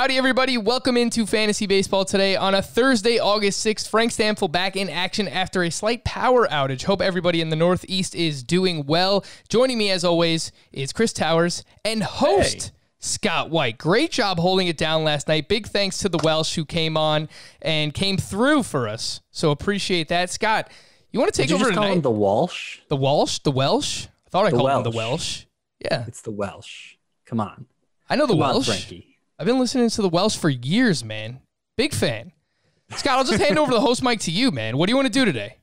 Howdy, everybody. Welcome into Fantasy Baseball today on a Thursday, August 6th. Frank Stampfl back in action after a slight power outage. Hope everybody in the Northeast is doing well. Joining me, as always, is Chris Towers and host. Hey. Scott White. Great job holding it down last night. Big thanks to the Welsh who came on and came through for us. So appreciate that. Scott, you want to take Did over you just tonight? call him the Walsh? The Walsh? The Welsh? I thought I The called him the Welsh. Welsh. Yeah. It's the Welsh. Come on. I know the Come on, Welsh. Frankie. I've been listening to the Welsh for years, man. Big fan. Scott, I'll just hand over the host mic to you, man. What do you want to do today?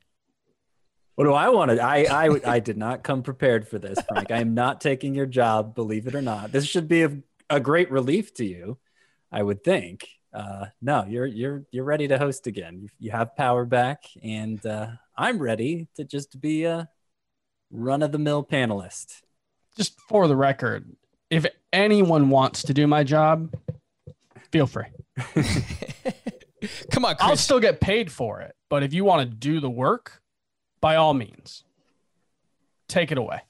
What do I want to? I, I I did not come prepared for this, Frank. I am not taking your job, believe it or not. This should be a, a great relief to you, I would think. Uh, no, you're you're you're ready to host again. You, you have power back, and uh, I'm ready to just be a run of the mill panelist. just for the record, if anyone wants to do my job, feel free. Come on, I'll still get paid for it. But if you want to do the work, by all means, take it away.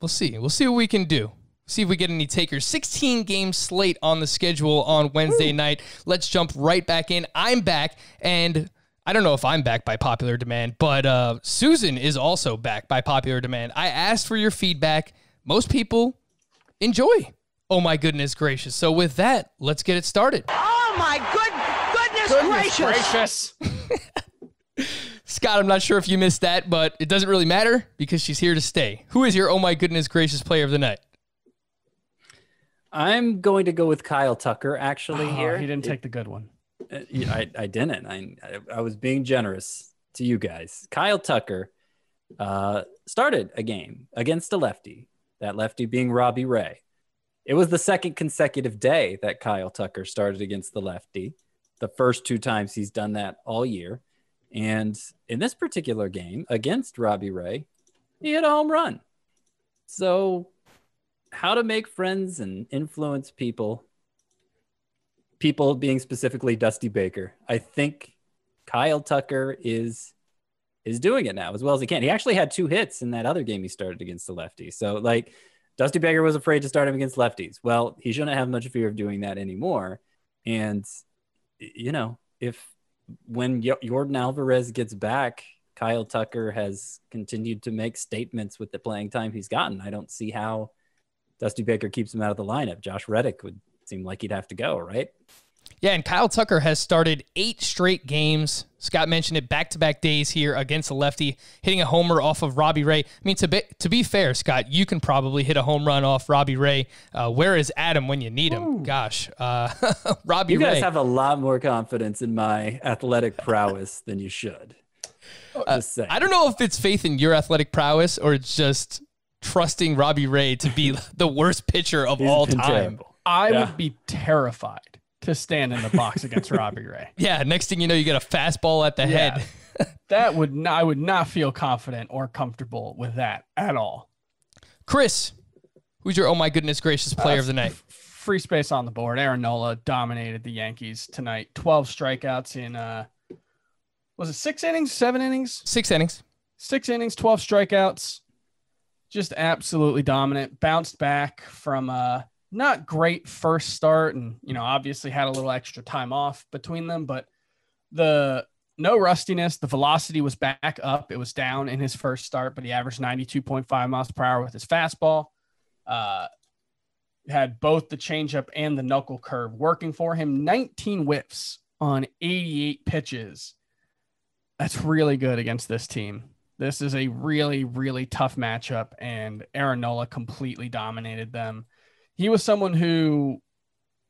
We'll see. We'll see what we can do. See if we get any takers. 16 game slate on the schedule on Wednesday night. Let's jump right back in. I'm back, and I don't know if I'm back by popular demand, but uh, Susan is also back by popular demand. I asked for your feedback. Most people enjoy. Oh my goodness gracious. So with that, let's get it started. Oh my good goodness, gracious! Scott, I'm not sure if you missed that, but it doesn't really matter because she's here to stay. Who is your oh my goodness gracious player of the night? I'm going to go with Kyle Tucker. Actually, Oh, here he didn't It- take the good one. Uh, yeah, I, I didn't. I, I was being generous to you guys. Kyle Tucker uh, started a game against a lefty, that lefty being Robbie Ray. It was the second consecutive day that Kyle Tucker started against the lefty, the first two times he's done that all year. And in this particular game against Robbie Ray, he hit a home run. So, how to make friends and influence people people being specifically Dusty Baker. I think Kyle Tucker is is doing it now as well as he can. He actually had two hits in that other game he started against the lefty. So like Dusty Baker was afraid to start him against lefties. Well, he shouldn't have much fear of doing that anymore. And you know, if when Yordan Alvarez gets back, Kyle Tucker has continued to make statements with the playing time he's gotten. I don't see how Dusty Baker keeps him out of the lineup. Josh Reddick would seem like he'd have to go, right? Yeah, and Kyle Tucker has started eight straight games. Scott mentioned it back to back days here against the lefty, hitting a homer off of Robbie Ray. I mean, to be, to be fair, Scott, you can probably hit a home run off Robbie Ray. Uh, where is Adam when you need him? Gosh, uh, Robbie Ray. You guys Ray. have a lot more confidence in my athletic prowess than you should. Just saying. I don't know if it's faith in your athletic prowess or it's just trusting Robbie Ray to be the worst pitcher of He's all time. terrible. I Yeah. would be terrified to stand in the box against Robbie Ray. Yeah, next thing you know, you get a fastball at the Yeah. head. That would not, I would not feel confident or comfortable with that at all. Chris, who's your oh my goodness gracious player of the night? Free space on the board. Aaron Nola dominated the Yankees tonight. 12 strikeouts in uh was it 6 innings, 7 innings? Six innings. six innings, 12 strikeouts, just absolutely dominant. Bounced back from a not great first start and, you know, obviously had a little extra time off between them, but the no rustiness, the velocity was back up. It was down in his first start, but he averaged 92.5 miles per hour with his fastball. Uh, had both the changeup and the knuckle curve working for him. 19 whiffs on 88 pitches. That's really good against this team. This is a really, really tough matchup, and Aaron Nola completely dominated them. He was someone who,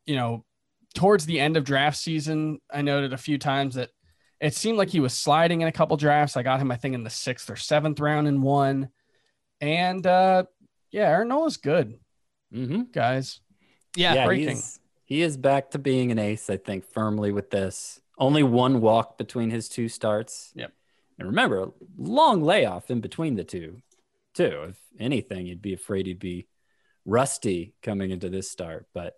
you know, towards the end of draft season, I noted a few times that it seemed like he was sliding in a couple drafts. I got him, I think, in the sixth or seventh round in one. And uh, yeah, Aaron Nola's good, Mm-hmm. guys. Yeah. yeah, breaking. he's, he is back to being an ace, I think, firmly with this. Only one walk between his two starts. Yep. And remember, long layoff in between the two, too. If anything, you'd be afraid he'd be rusty coming into this start, but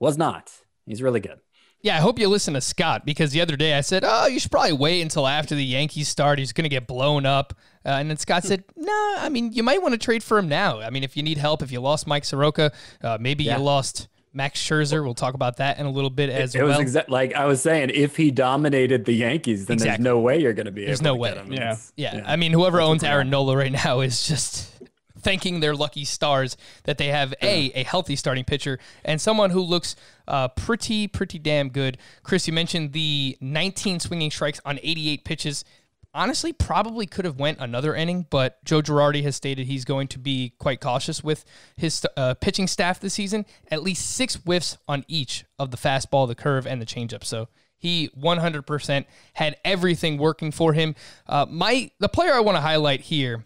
was not. He's really good. Yeah, I hope you listen to Scott because the other day I said, "Oh, you should probably wait until after the Yankees start. He's going to get blown up." Uh, and then Scott said, "No, I mean, you might want to trade for him now. I mean, if you need help, if you lost Mike Soroka, uh, maybe Yeah. you lost Max Scherzer, we'll talk about that in a little bit as it, it well. was exa- like I was saying, if he dominated the Yankees, then Exactly. there's no way you're going to be. There's able no to way. Get him. Yeah. It's- Yeah, I mean, whoever That's owns Aaron Nola right now is just thanking their lucky stars that they have a a healthy starting pitcher and someone who looks uh, pretty pretty damn good. Chris, you mentioned the 19 swinging strikes on 88 pitches. Honestly, probably could have went another inning, but Joe Girardi has stated he's going to be quite cautious with his uh, pitching staff this season. At least six whiffs on each of the fastball, the curve, and the changeup. So he 100% had everything working for him. Uh, my the player I want to highlight here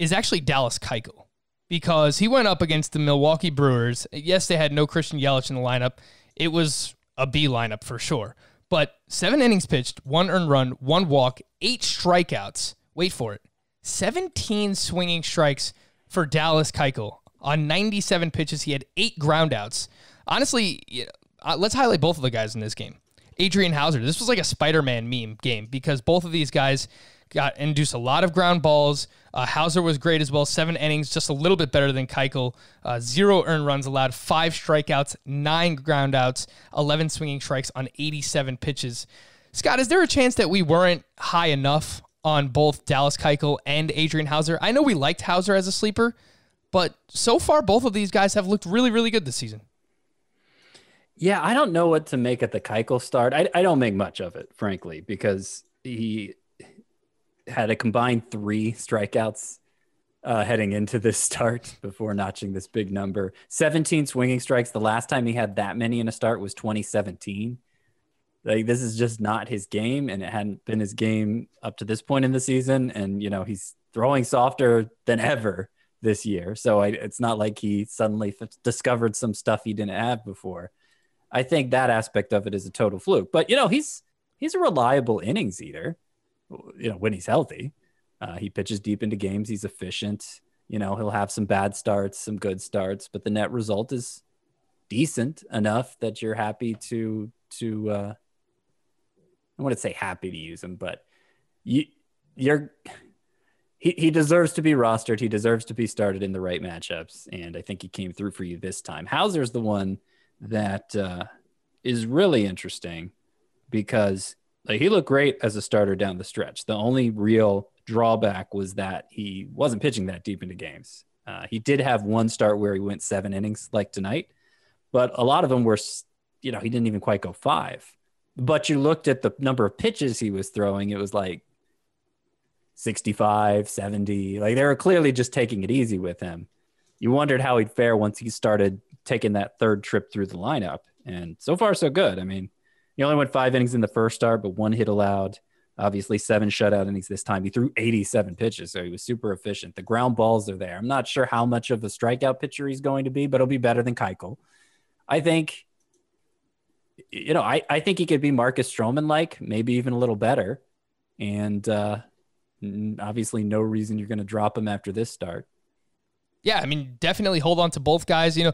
is actually Dallas Keuchel because he went up against the Milwaukee Brewers. Yes, they had no Christian Yelich in the lineup. It was a B lineup for sure. But seven innings pitched, one earned run, one walk, eight strikeouts. Wait for it. 17 swinging strikes for Dallas Keuchel. On 97 pitches, he had eight groundouts. Honestly, uh, let's highlight both of the guys in this game. Adrian Houser. This was like a Spider-Man meme game because both of these guys got induced a lot of ground balls. Uh, Houser was great as well. Seven innings, just a little bit better than Keuchel. Uh, zero earned runs allowed, five strikeouts, nine groundouts, 11 swinging strikes on 87 pitches. Scott, is there a chance that we weren't high enough on both Dallas Keuchel and Adrian Houser? I know we liked Houser as a sleeper, but so far both of these guys have looked really, really good this season. Yeah, I don't know what to make at the Keuchel start. I, I don't make much of it, frankly, because he had a combined three strikeouts uh, heading into this start before notching this big number. 17 swinging strikes. The last time he had that many in a start was 2017. Like this is just not his game, and it hadn't been his game up to this point in the season. And you know he's throwing softer than ever this year, so I, it's not like he suddenly f- discovered some stuff he didn't have before. I think that aspect of it is a total fluke. But you know, he's he's a reliable innings eater. You know, when he's healthy, uh, he pitches deep into games. He's efficient. You know, he'll have some bad starts, some good starts, but the net result is decent enough that you're happy to to. Uh, I wouldn't say happy to use him, but you you're he, he deserves to be rostered. He deserves to be started in the right matchups, and I think he came through for you this time. Houser's the one that uh, is really interesting because like, he looked great as a starter down the stretch. The only real drawback was that he wasn't pitching that deep into games. Uh, he did have one start where he went seven innings, like tonight, but a lot of them were, you know, he didn't even quite go five. But you looked at the number of pitches he was throwing, it was like 65, 70. Like they were clearly just taking it easy with him. You wondered how he'd fare once he started taking that third trip through the lineup. And so far, so good. I mean, he only went five innings in the first start, but one hit allowed. Obviously, seven shutout innings this time. He threw 87 pitches, so he was super efficient. The ground balls are there. I'm not sure how much of a strikeout pitcher he's going to be, but he'll be better than Keuchel. I think, you know, I, I think he could be Marcus Stroman like, maybe even a little better. And uh, obviously, no reason you're going to drop him after this start. Yeah, I mean, definitely hold on to both guys. You know,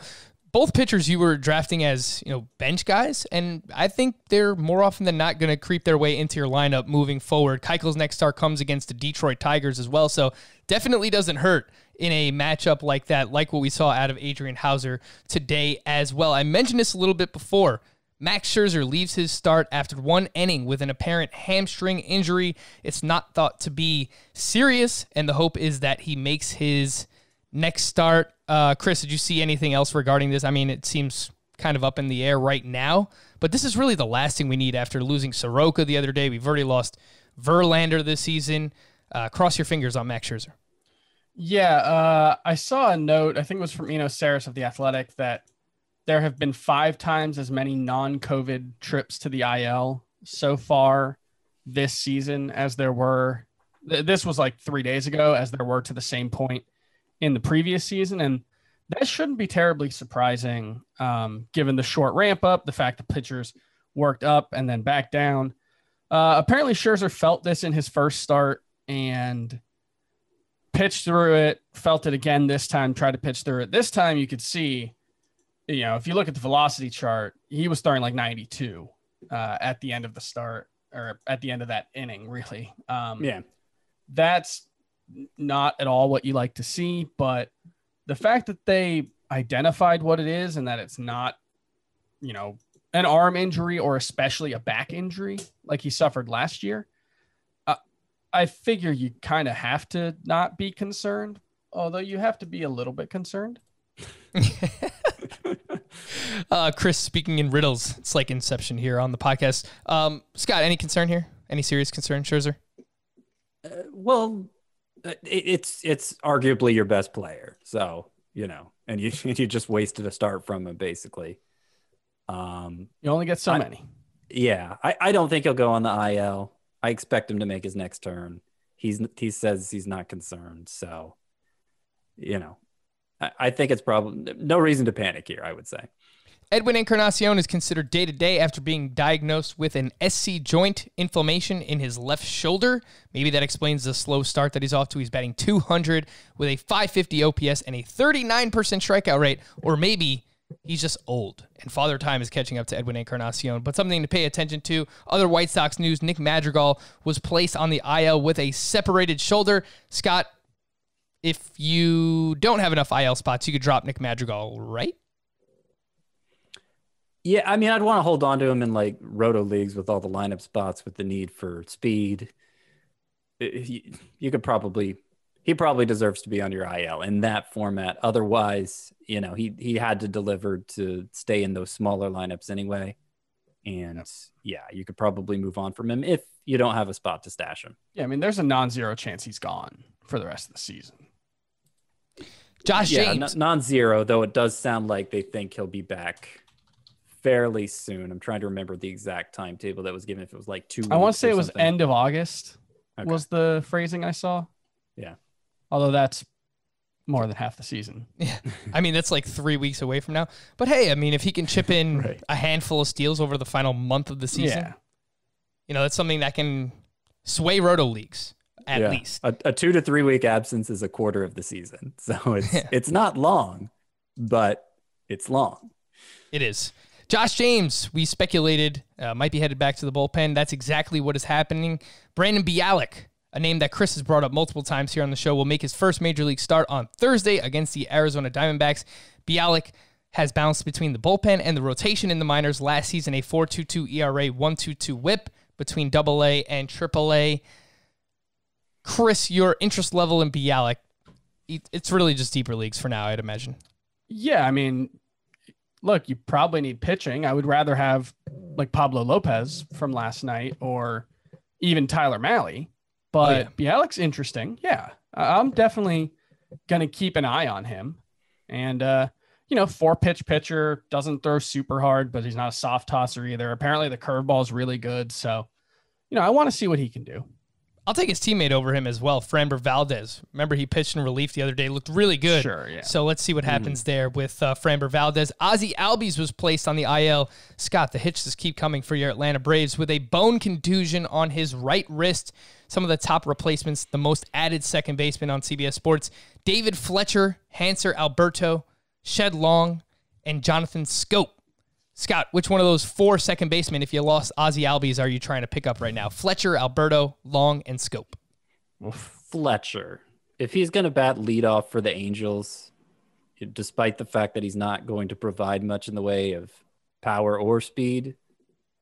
both pitchers you were drafting as you know bench guys, and I think they're more often than not going to creep their way into your lineup moving forward. Keuchel's next start comes against the Detroit Tigers as well, so definitely doesn't hurt in a matchup like that, like what we saw out of Adrian Houser today as well. I mentioned this a little bit before. Max Scherzer leaves his start after one inning with an apparent hamstring injury. It's not thought to be serious, and the hope is that he makes his next start. Uh, Chris, did you see anything else regarding this? I mean, it seems kind of up in the air right now, but this is really the last thing we need after losing Soroka the other day. We've already lost Verlander this season. Uh, cross your fingers on Max Scherzer. Yeah, uh, I saw a note. I think it was from Eno Sarris of the Athletic that there have been five times as many non-COVID trips to the IL so far this season as there were. th- This was like three days ago, as there were to the same point in the previous season, and that shouldn't be terribly surprising, um, given the short ramp up, the fact the pitchers worked up and then back down. Uh, apparently, Scherzer felt this in his first start and pitched through it, felt it again this time, tried to pitch through it. This time you could see, you know, if you look at the velocity chart, he was throwing like 92 uh, at the end of the start or at the end of that inning, really. Um, Yeah. That's not at all what you like to see, but the fact that they identified what it is and that it's not you know, an arm injury or especially a back injury like he suffered last year, uh, I figure you kind of have to not be concerned, although you have to be a little bit concerned. uh, Chris speaking in riddles. It's like Inception here on the podcast. Um, Scott, any concern here? Any serious concern, Scherzer? Uh, well, it's it's arguably your best player, so you know, and you you just wasted a start from him basically. Um, you only get so I, many. Yeah, I, I don't think he'll go on the IL. I expect him to make his next turn. He's he says he's not concerned, so you know, I, I think it's probably no reason to panic here. I would say. Edwin Encarnacion is considered day to day after being diagnosed with an SC joint inflammation in his left shoulder. Maybe that explains the slow start that he's off to. He's batting 200 with a 550 OPS and a 39% strikeout rate, or maybe he's just old and father time is catching up to Edwin Encarnacion. But something to pay attention to other White Sox news Nick Madrigal was placed on the IL with a separated shoulder. Scott, if you don't have enough IL spots, you could drop Nick Madrigal, right? Yeah, I mean, I'd want to hold on to him in like roto leagues with all the lineup spots with the need for speed. You could probably, he probably deserves to be on your IL in that format. Otherwise, you know, he he had to deliver to stay in those smaller lineups anyway. And yeah, you could probably move on from him if you don't have a spot to stash him. Yeah, I mean, there's a non-zero chance he's gone for the rest of the season. Josh yeah, James, non-zero though. It does sound like they think he'll be back fairly soon. I'm trying to remember the exact timetable that was given. If it was like two, I want to say it was end of August. Okay. Was the phrasing I saw? Yeah. Although that's more than half the season. Yeah. I mean, that's like three weeks away from now. But hey, I mean, if he can chip in right. a handful of steals over the final month of the season, yeah. you know, that's something that can sway roto leagues at yeah. least. A, a, two to three week absence is a quarter of the season. So it's, yeah. it's not long, but it's long. It is. Josh James, we speculated, uh, might be headed back to the bullpen. That's exactly what is happening. Brandon Bielak, a name that Chris has brought up multiple times here on the show, will make his first major league start on Thursday against the Arizona Diamondbacks. Bielak has bounced between the bullpen and the rotation in the minors last season, a 4.22 ERA, 1.22 WHIP between AA and AAA. Chris, your interest level in Bielak, it's really just deeper leagues for now, I'd imagine. Yeah, I mean, look, you probably need pitching. I would rather have like Pablo Lopez from last night or even Tyler Mahle. But oh, yeah. Bielak's interesting. Yeah. I'm definitely going to keep an eye on him. And, uh, you know, four pitch pitcher doesn't throw super hard, but he's not a soft tosser either. Apparently, the curveball is really good. So, you know, I want to see what he can do. I'll take his teammate over him as well, Framber Valdez. Remember, he pitched in relief the other day, looked really good. Sure, yeah. So let's see what happens mm. there with uh, Framber Valdez. Ozzie Albies was placed on the IL. Scott, the hitches keep coming for your Atlanta Braves with a bone contusion on his right wrist. Some of the top replacements, the most added second baseman on CBS Sports David Fletcher, Hanser Alberto, Shed Long, and Jonathan Schoop. Scott, which one of those four second basemen, if you lost Ozzie Albies, are you trying to pick up right now? Fletcher, Alberto, Long, and Schoop. Well, Fletcher. If he's going to bat leadoff for the Angels, despite the fact that he's not going to provide much in the way of power or speed,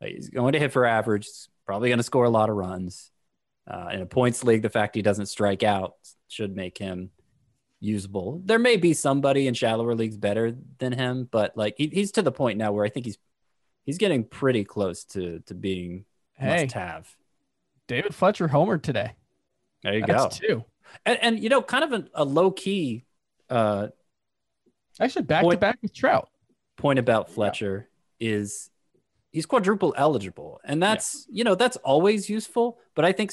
uh, he's going to hit for average. Probably going to score a lot of runs. Uh, in a points league, the fact he doesn't strike out should make him usable. There may be somebody in shallower leagues better than him, but like he, he's to the point now where I think he's he's getting pretty close to to being hey, must have. David Fletcher homered today. There you That's go. Two. And, and you know, kind of a, a low key uh actually back point, to back with Trout. Point about Fletcher yeah. is he's quadruple eligible. And that's yeah. you know, that's always useful, but I think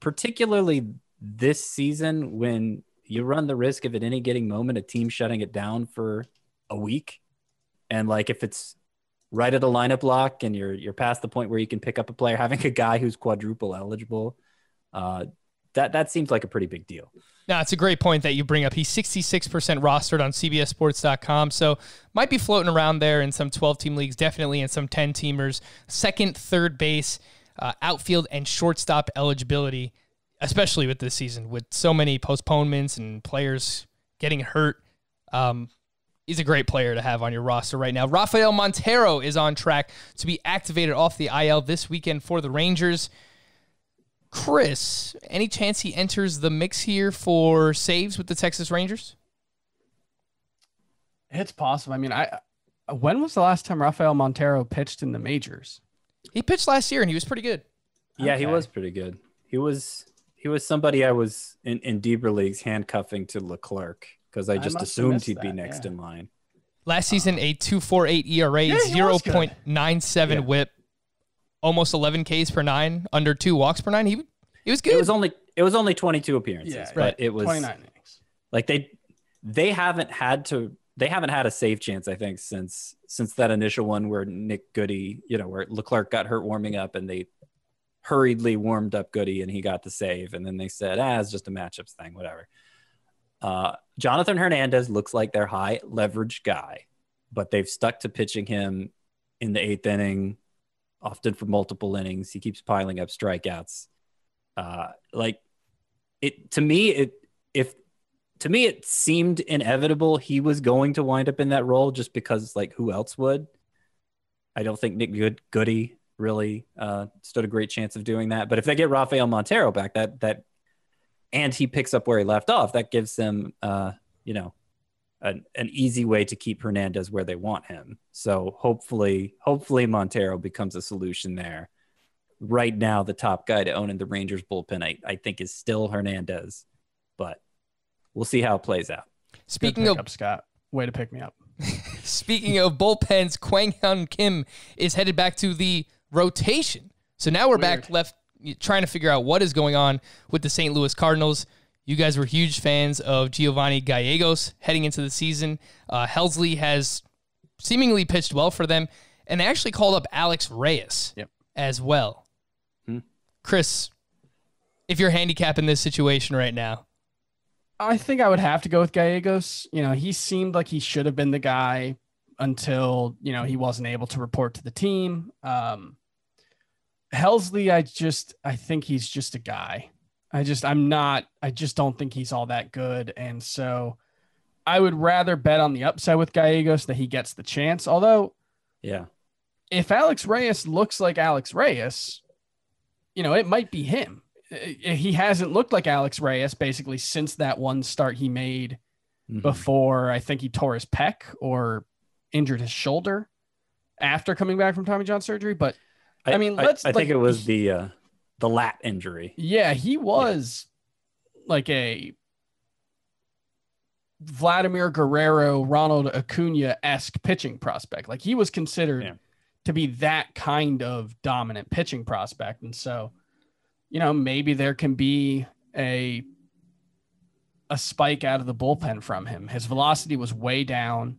particularly this season when you run the risk of at any getting moment a team shutting it down for a week. And like if it's right at a lineup lock and you're you're past the point where you can pick up a player, having a guy who's quadruple eligible, uh, that that seems like a pretty big deal. No, it's a great point that you bring up. He's 66% rostered on CBSSports.com, so might be floating around there in some 12 team leagues, definitely in some 10 teamers. Second, third base, uh, outfield, and shortstop eligibility especially with this season with so many postponements and players getting hurt. Um, he's a great player to have on your roster right now. Rafael Montero is on track to be activated off the IL this weekend for the Rangers. Chris, any chance he enters the mix here for saves with the Texas Rangers? It's possible. I mean, I when was the last time Rafael Montero pitched in the majors? He pitched last year and he was pretty good. Yeah, Okay. he was pretty good. He was he was somebody I was in, in deeper leagues handcuffing to Leclerc because I I just must have assumed he'd be next yeah. in line. Last season, a 2.48 ERA, Yeah, he was good. 0.97 Yeah. WHIP, almost 11 Ks per nine, under two walks per nine. He he was good. It was only it was only 22 appearances, Yeah, but right. it was 29 innings. like they they haven't had to they haven't had a safe chance I think since since that initial one where Nick Goody, you know, where Leclerc got hurt warming up and they hurriedly warmed up Goody and he got the save and then they said, "Ah, it's just a matchups thing, whatever." Uh, Jonathan Hernandez looks like their high leverage guy, but they've stuck to pitching him in the eighth inning, often for multiple innings. He keeps piling up strikeouts. Uh, like it to me, it if to me it seemed inevitable he was going to wind up in that role just because like who else would? I don't think Nick Good Goody really uh, stood a great chance of doing that. But if they get Rafael Montero back, that that and he picks up where he left off, that gives them uh, you know an, an easy way to keep Hernandez where they want him. So hopefully, hopefully Montero becomes a solution there. Right now, the top guy to own in the Rangers bullpen, I, I think, is still Hernandez, but we'll see how it plays out. Speaking of pickup, Scott. Way to pick me up. Speaking of bullpens, Kwang Hyun Kim is headed back to the rotation. So now we're back left trying to figure out what is going on with the St. Louis Cardinals. You guys were huge fans of Giovanni Gallegos heading into the season. Uh, Helsley has seemingly pitched well for them, and they actually called up Alex Reyes Yep. as well. Hmm. Chris, if you're handicapping this situation right now, I think I would have to go with Gallegos. You know, he seemed like he should have been the guy until, you know, he wasn't able to report to the team. Um, Helsley, I just, I think he's just a guy. I just, I'm not, I just don't think he's all that good. And so I would rather bet on the upside with Gallegos that he gets the chance. Although, Yeah. if Alex Reyes looks like Alex Reyes, you know, it might be him. He hasn't looked like Alex Reyes basically since that one start he made Mhm. before I think he tore his pec or injured his shoulder after coming back from Tommy John surgery. But I mean, let's, I, think like, it was the uh, the lat injury. yeah, he was like a Vladimir Guerrero, Ronald Acuna esque pitching prospect. Like he was considered Yeah. to be that kind of dominant pitching prospect. And so, you know, maybe there can be a a spike out of the bullpen from him. His velocity was way down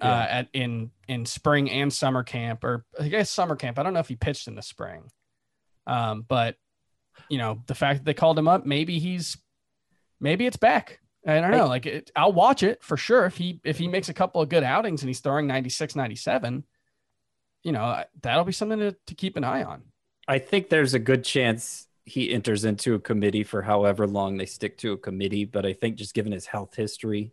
uh, at in in spring and summer camp, or I guess summer camp. I don't know if he pitched in the spring, um, but you know, the fact that they called him up, maybe he's maybe it's back. I don't know. like it, I'll watch it for sure if he if he makes a couple of good outings and he's throwing 96, 97, you know, that'll be something to, to keep an eye on. I think there's a good chance he enters into a committee for however long they stick to a committee. But I think just given his health history,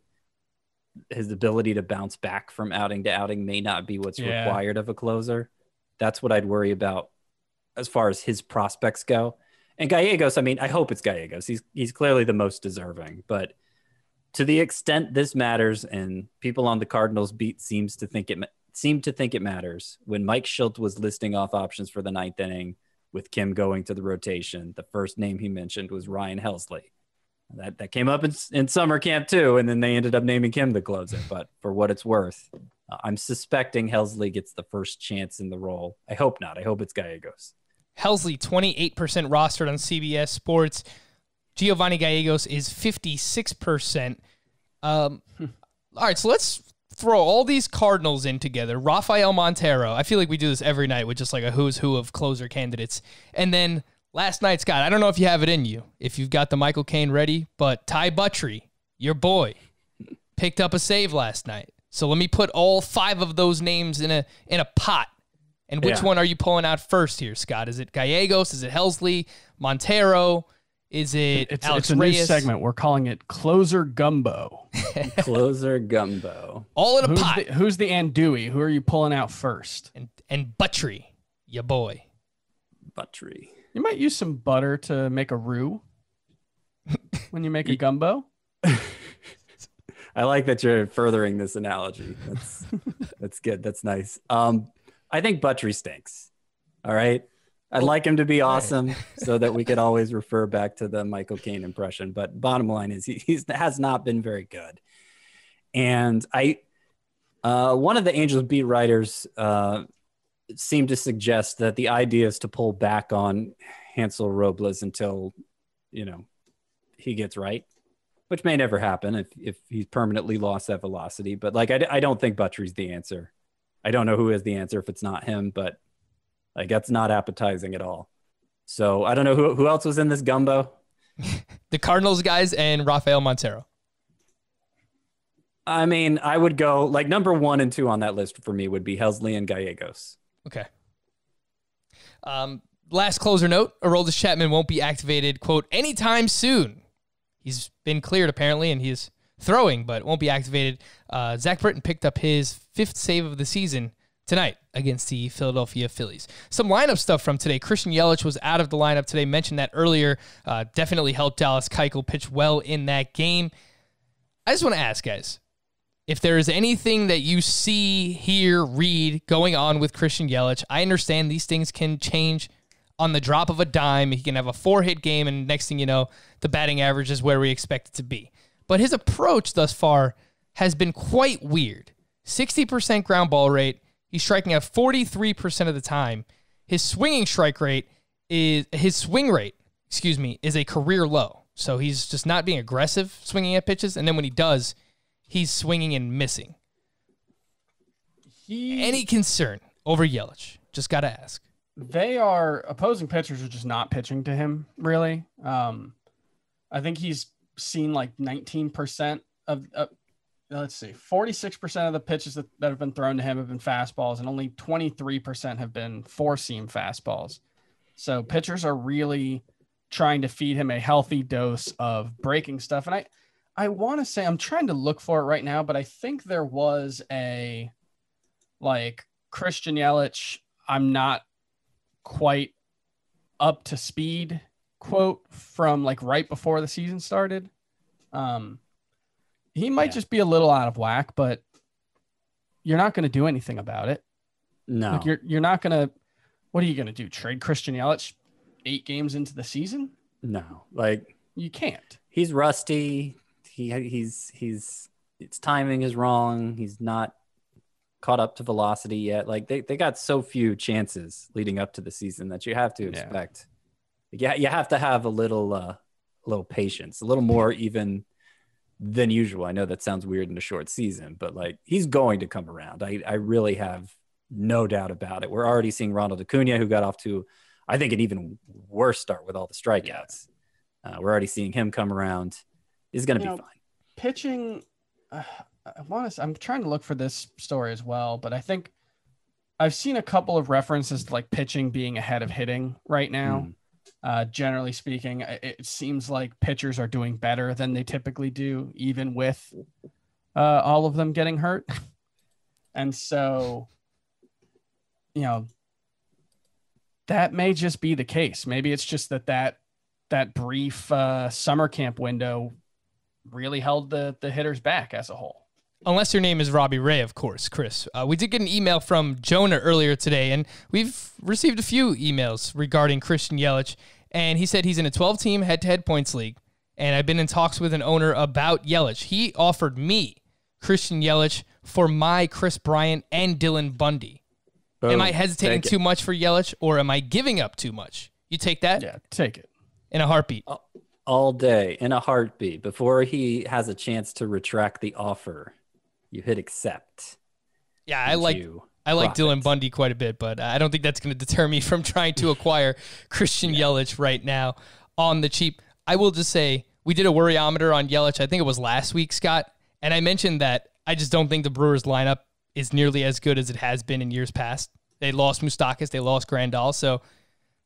his ability to bounce back from outing to outing may not be what's Yeah. required of a closer. That's what I'd worry about as far as his prospects go. And Gallegos, I mean, I hope it's Gallegos. He's he's clearly the most deserving, but to the extent this matters, and people on the Cardinals beat seems to think it seemed to think it matters. When Mike Shildt was listing off options for the ninth inning, with Kim going to the rotation, the first name he mentioned was Ryan Helsley. That that came up in, in summer camp too, and then they ended up naming him the closer. But for what it's worth, uh, I'm suspecting Helsley gets the first chance in the role. I hope not. I hope it's Gallegos. Helsley, 28% rostered on CBS Sports. Giovanni Gallegos is 56%. Um, all right, so let's throw all these Cardinals in together. Rafael Montero. I feel like we do this every night with just like a who's who of closer candidates. And then last night, Scott, I don't know if you have it in you, if you've got the Michael Caine ready, but Ty Buttrey, your boy, picked up a save last night. So let me put all five of those names in a in a pot. And which Yeah. one are you pulling out first here, Scott? Is it Gallegos? Is it Helsley? Montero? Is it It's, Alex it's a Reyes? new segment. We're calling it Closer Gumbo. Closer gumbo. All in a Who's pot. the, who's the andouille? Who are you pulling out first? and and Buttrey, ya boy. Buttery. You might use some butter to make a roux when you make a gumbo. I like that you're furthering this analogy. That's that's good. That's nice. Um, I think Buttrey stinks. All right. I'd like him to be awesome so that we could always refer back to the Michael Caine impression. But bottom line is he he's, has not been very good. And I, uh, one of the Angels beat writers uh, seemed to suggest that the idea is to pull back on Hansel Robles until, you know, he gets right which may never happen if, if he's permanently lost that velocity. But like, I, I don't think Buttrey's the answer. I don't know who is the answer if it's not him, but like, that's not appetizing at all. So I don't know who, who else was in this gumbo. The Cardinals guys and Rafael Montero. I mean, I would go like number one and two on that list for me would be Helsley and Gallegos. Okay. Um, last closer note: Aroldis Chapman won't be activated quote anytime soon. He's been cleared apparently, and he's throwing, but won't be activated. Uh, Zach Britton picked up his fifth save of the season tonight against the Philadelphia Phillies. Some lineup stuff from today. Christian Yelich was out of the lineup today. Mentioned that earlier. Uh, definitely helped Dallas Keuchel pitch well in that game. I just want to ask, guys, if there is anything that you see, hear, read going on with Christian Yelich, I understand these things can change on the drop of a dime. He can have a four hit game, and next thing you know, the batting average is where we expect it to be. But his approach thus far has been quite weird 60% ground ball rate. He's striking out 43% of the time. His swinging strike rate is his swing rate, excuse me, is a career low. So he's just not being aggressive swinging at pitches. And then when he does, he's swinging and missing. He, Any concern over Yelich? Just got to ask. they are opposing pitchers are just not pitching to him really. Um, I think he's seen like 19% of, uh, let's see, 46% of the pitches that, that have been thrown to him have been fastballs, and only 23% have been four seam fastballs. So pitchers are really trying to feed him a healthy dose of breaking stuff. And I, I want to say I'm trying to look for it right now, but I think there was a like Christian Yelich. I'm not quite up to speed quote from like right before the season started. Um, he might Yeah. just be a little out of whack, but you're not going to do anything about it. No, Like you're you're not going to. What are you going to do? Trade Christian Yelich eight games into the season? no, like You can't. he's rusty. He he's he's its timing is wrong. He's not caught up to velocity yet. Like they, they got so few chances leading up to the season that you have to expect. Yeah, you have to have a little uh, a little patience, a little more even than usual. I know that sounds weird in a short season, but like he's going to come around. I I really have no doubt about it. We're already seeing Ronald Acuna, who got off to, I think, an even worse start with all the strikeouts. Uh, we're already seeing him come around. He's going to be know, fine. pitching uh, i want to i'm trying to look for this story as well but i think i've seen a couple of references to like pitching being ahead of hitting right now Mm. uh, generally speaking it, it seems like pitchers are doing better than they typically do even with uh, all of them getting hurt and so you know that may just be the case maybe it's just that that that brief uh, summer camp window really held the the hitters back as a whole. Unless your name is Robbie Ray, of course, Chris. Uh, we did get an email from Jonah earlier today, and we've received a few emails regarding Christian Yelich. And he said he's in a 12 team head to head points league. And I've been in talks with an owner about Yelich. He offered me Christian Yelich for my Kris Bryant and Dylan Bundy. Am I hesitating too much for Yelich, or am I giving up too much? You take that Yeah, take it. in a heartbeat. All day in a heartbeat before he has a chance to retract the offer? You hit accept. Yeah, I like you I like profit. Dylan Bundy quite a bit, but I don't think that's going to deter me from trying to acquire Christian Yelich right now on the cheap. I will just say we did a worryometer on Yelich. I think it was last week, Scott, and I mentioned that I just don't think the Brewers lineup is nearly as good as it has been in years past. They lost Moustakas, they lost Grandal, so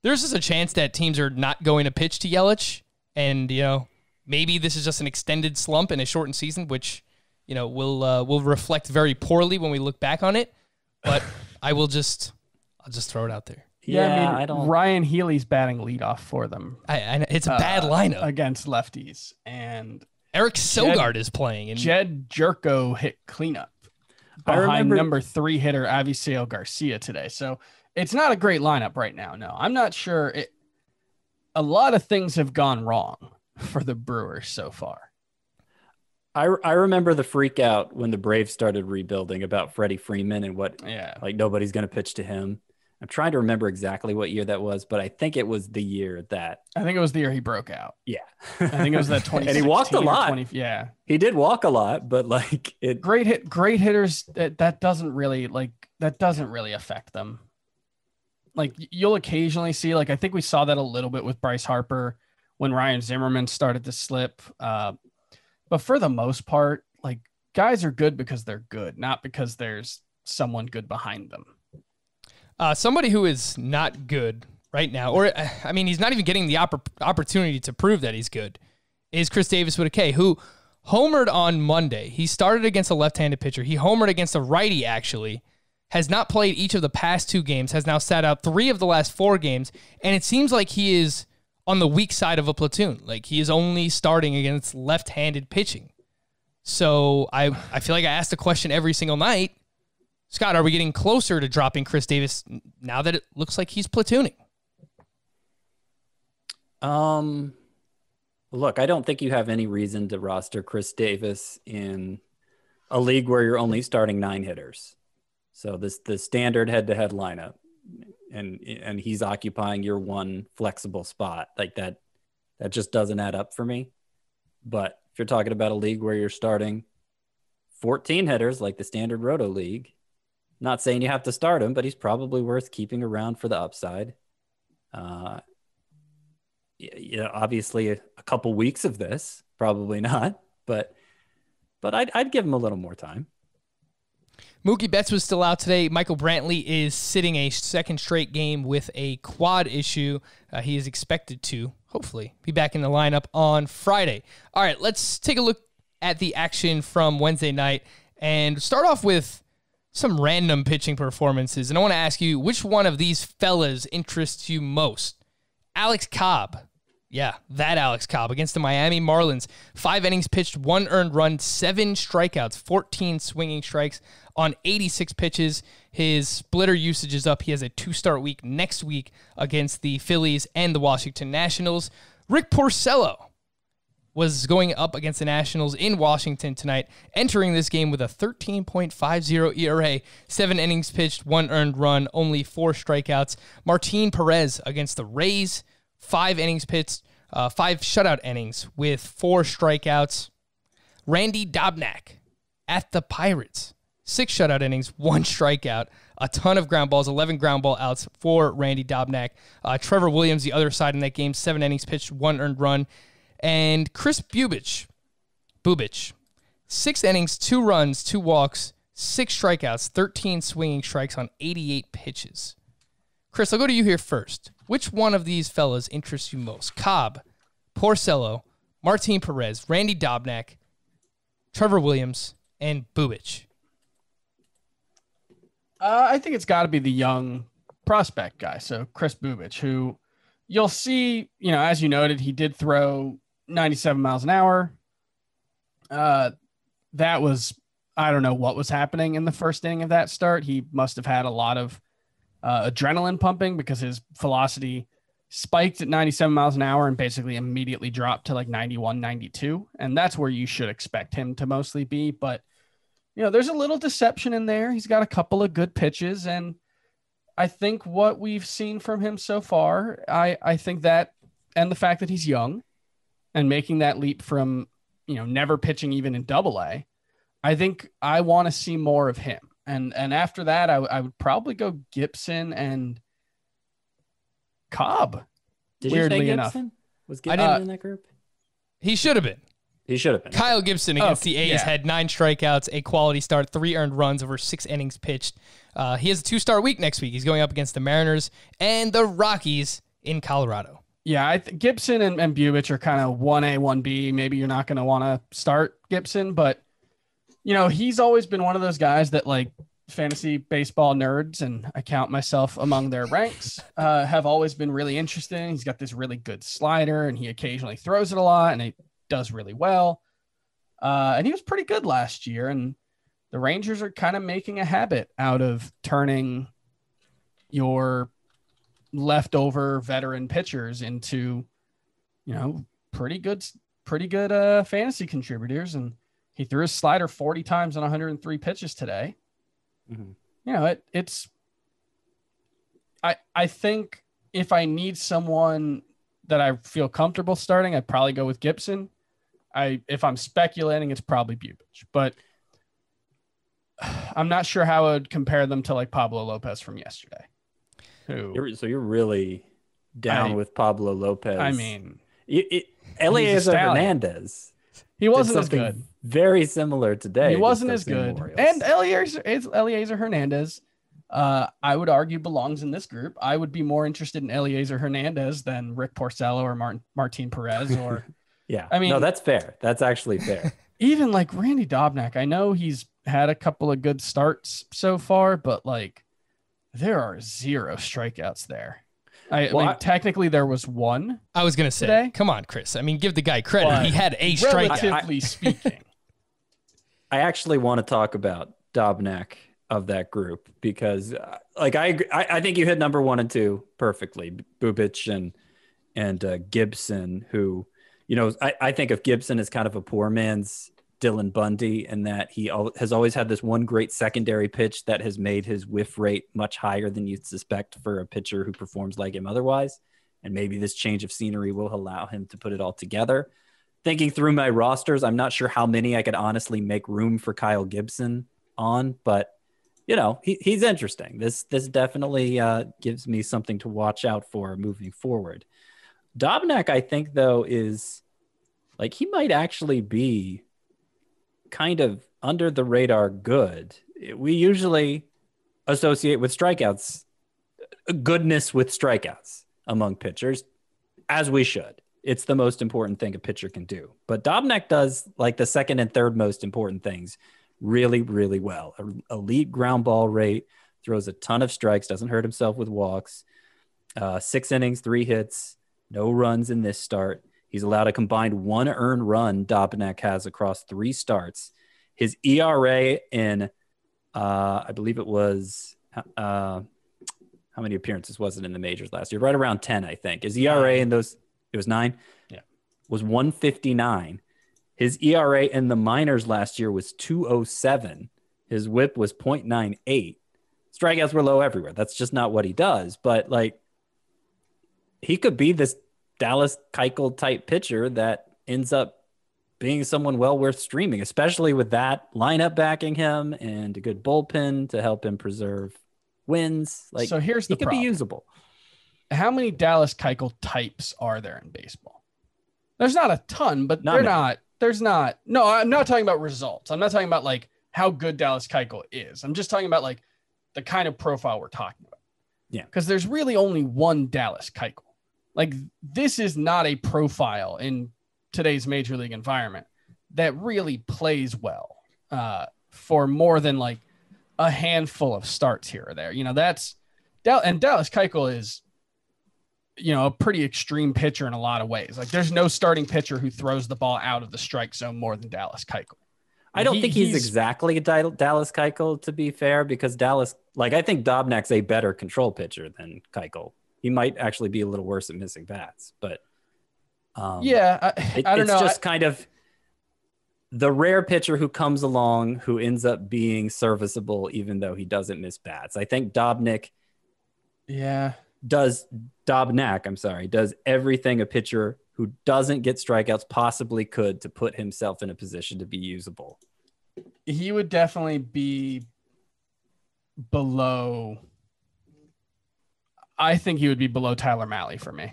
there's just a chance that teams are not going to pitch to Yelich and you know maybe this is just an extended slump in a shortened season, which you know will uh, will reflect very poorly when we look back on it. But I will just I'll just throw it out there. Yeah, Yeah, I mean, I don't. Ryan Healy's batting leadoff for them I, I it's a bad uh, lineup. against lefties, and Eric Sogard is playing, and Jedd Gyorko hit cleanup I behind remember- number three hitter Avisail Garcia today. So it's not a great lineup right now. No, I'm not sure. It, a lot of things have gone wrong for the Brewers so far. I, I remember the freak out when the Braves started rebuilding about Freddie Freeman and what Yeah. like nobody's going to pitch to him. I'm trying to remember exactly what year that was, but I think it was the year that I think it was the year he broke out. yeah. I think it was that 20. and he walked a lot. yeah. He did walk a lot, but like it Great hit, great hitters. That, that doesn't really like, that doesn't really affect them. Like you'll occasionally see, like, I think we saw that a little bit with Bryce Harper when Ryan Zimmerman started to slip. Uh, but for the most part, like guys are good because they're good, not because there's someone good behind them. Uh, somebody who is not good right now, or I mean, he's not even getting the oppor- opportunity to prove that he's good, is Chris Davis with a K, who homered on Monday. He started against a left-handed pitcher. He homered against a righty, actually. Has not played each of the past two games. Has now sat out three of the last four games, and it seems like he is on the weak side of a platoon. Like he is only starting against left-handed pitching. So I I feel like I ask the question every single night. Scott, are we getting closer to dropping Chris Davis now that it looks like he's platooning? Um, look, I don't think you have any reason to roster Chris Davis in a league where you're only starting nine hitters. So this the standard head-to-head lineup, and and he's occupying your one flexible spot like that. That just doesn't add up for me. But if you're talking about a league where you're starting 14 hitters like the standard Roto League, not saying you have to start him, but he's probably worth keeping around for the upside. Uh, y- yeah, obviously a, a couple weeks of this, probably not, but but I'd I'd give him a little more time. Mookie Betts was still out today. Michael Brantley is sitting a second straight game with a quad issue. Uh, he is expected to, hopefully, be back in the lineup on Friday. All right, let's take a look at the action from Wednesday night and start off with some random pitching performances. And I want to ask you which one of these fellas interests you most? Alex Cobb. Yeah, that Alex Cobb against the Miami Marlins. Five innings pitched, one earned run, seven strikeouts, 14 swinging strikes on 86 pitches. His splitter usage is up. He has a two start week next week against the Phillies and the Washington Nationals. Rick Porcello was going up against the Nationals in Washington tonight, entering this game with a 13.50 ERA, seven innings pitched, one earned run, only four strikeouts. Martin Perez against the Rays, five innings pitched, uh, five shutout innings with four strikeouts. Randy Dobnak at the Pirates, six shutout innings, one strikeout, a ton of ground balls, 11 ground ball outs for Randy Dobnak. Uh, Trevor Williams, the other side in that game, seven innings pitched, one earned run. And Kris Bubic, Bubic, six innings, two runs, two walks, six strikeouts, 13 swinging strikes on 88 pitches. Chris, I'll go to you here first. Which one of these fellas interests you most? Cobb, Porcello, Martin Perez, Randy Dobnak, Trevor Williams, and Bubic. Uh, I think it's got to be the young prospect guy. So Kris Bubic, who you'll see, you know, as you noted, he did throw 97 miles an hour. Uh, that was, I don't know what was happening in the first inning of that start. He must have had a lot of uh, adrenaline pumping because his velocity spiked at 97 miles an hour and basically immediately dropped to like 91, 92. And that's where you should expect him to mostly be. But you know, there's a little deception in there. He's got a couple of good pitches, and I think what we've seen from him so far, I I think that, and the fact that he's young, and making that leap from you know never pitching even in Double A, I think I want to see more of him. And and after that, I, I would probably go Gibson and Cobb. Did Weirdly you say enough. Gibson? Was Gibson didn't- in that group? He should have been. He should have been. Kyle Gibson against Oh, the A's yeah. had nine strikeouts, a quality start, three earned runs over six innings pitched. Uh, he has a two star week next week. He's going up against the Mariners and the Rockies in Colorado. Yeah, I th- Gibson and, and Bubic are kind of one A, one B. Maybe you're not going to want to start Gibson, but you know he's always been one of those guys that like fantasy baseball nerds, and I count myself among their ranks. Uh, have always been really interesting. He's got this really good slider, and he occasionally throws it a lot, and he does really well. Uh, and he was pretty good last year, and the Rangers are kind of making a habit out of turning your leftover veteran pitchers into, you know, pretty good, pretty good uh, fantasy contributors. And he threw his slider 40 times on 103 pitches today. Mm-hmm. You know, it, it's, I, I think if I need someone that I feel comfortable starting, I'd probably go with Gibson. I, if I'm speculating, it's probably Bubic, but I'm not sure how I would compare them to like Pablo Lopez from yesterday. Who? You're, so you're really down I, with Pablo Lopez. I mean, it, it, Elieser Hernandez. He wasn't as good. Very similar today. He wasn't as good. And Elieser, Elieser Hernandez, uh, I would argue belongs in this group. I would be more interested in Elieser Hernandez than Rick Porcello or Martin Martin Perez or. yeah, I mean, no, that's fair. That's actually fair. even like Randy Dobnak, I know he's had a couple of good starts so far, but like there are zero strikeouts there. I, well, I mean, I, technically there was one. I was gonna say, today. come on, Chris. I mean, give the guy credit. he had a strikeout. Relatively speaking, I actually want to talk about Dobnak of that group because, uh, like, I, I, I think you hit number one and two perfectly, Bubic and and uh, Gibson, who, you know, I, I think of Gibson as kind of a poor man's Dylan Bundy and that he has always had this one great secondary pitch that has made his whiff rate much higher than you'd suspect for a pitcher who performs like him otherwise. And maybe this change of scenery will allow him to put it all together. Thinking through my rosters, I'm not sure how many I could honestly make room for Kyle Gibson on, but you know he, he's interesting. This this definitely uh, gives me something to watch out for moving forward. Dobnak, I think though, is like he might actually be kind of under the radar good. We usually associate with strikeouts goodness with strikeouts among pitchers, as we should. It's the most important thing a pitcher can do. But Dobnak does like the second and third most important things really, really well. Elite ground ball rate, throws a ton of strikes, doesn't hurt himself with walks. Uh, six innings, three hits, no runs in this start. He's allowed a combined one earned run Dobnak has across three starts. His ERA in, uh, I believe it was, uh, how many appearances was it in the majors last year? Right around 10, I think. His ERA in those, it was nine? Yeah. Was 159. His ERA in the minors last year was 207. His whip was 0.98. Strikeouts were low everywhere. That's just not what he does. But like, he could be this Dallas Keuchel type pitcher that ends up being someone well worth streaming, especially with that lineup backing him and a good bullpen to help him preserve wins. Like, so here's the he could problem. be usable. How many Dallas Keuchel types are there in baseball? There's not a ton, but not they're many. not. There's not. No, I'm not talking about results. I'm not talking about like how good Dallas Keuchel is. I'm just talking about like the kind of profile we're talking about. Yeah. Because there's really only one Dallas Keuchel. Like this is not a profile in today's major league environment that really plays well uh, for more than like a handful of starts here or there. You know, that's and Dallas Keuchel is, you know, a pretty extreme pitcher in a lot of ways. Like, there's no starting pitcher who throws the ball out of the strike zone more than Dallas Keuchel. I don't he, think he's, he's, exactly a Dallas Keuchel, to be fair, because Dallas, like, I think Dobnak's a better control pitcher than Keuchel he might actually be a little worse at missing bats. But um, yeah, I, it, I don't it's know. just I, kind of the rare pitcher who comes along who ends up being serviceable, even though he doesn't miss bats. I think Dobnak, yeah, does Dobnak. I'm sorry, does everything a pitcher who doesn't get strikeouts possibly could to put himself in a position to be usable. He would definitely be below I think he would be below Tyler Mahle for me.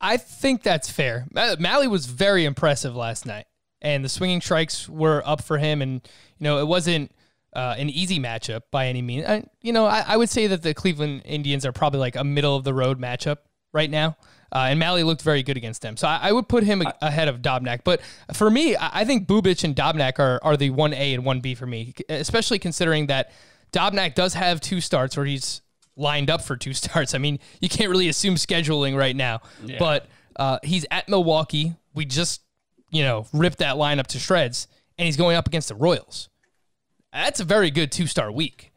I think that's fair. Mahle was very impressive last night, and the swinging strikes were up for him. And you know, it wasn't uh, an easy matchup by any means. I, you know, I, I, would say that the Cleveland Indians are probably like a middle of the road matchup right now. Uh, and Mahle looked very good against them. So I, I would put him a- ahead of Dobnak. But for me, I, I think Bubic and Dobnak are, are the 1A and 1B for me, especially considering that Dobnak does have two starts where he's lined up for two starts. I mean, you can't really assume scheduling right now. But uh, he's at Milwaukee. We just, you know, ripped that lineup to shreds, and he's going up against the Royals. That's a very good two star week.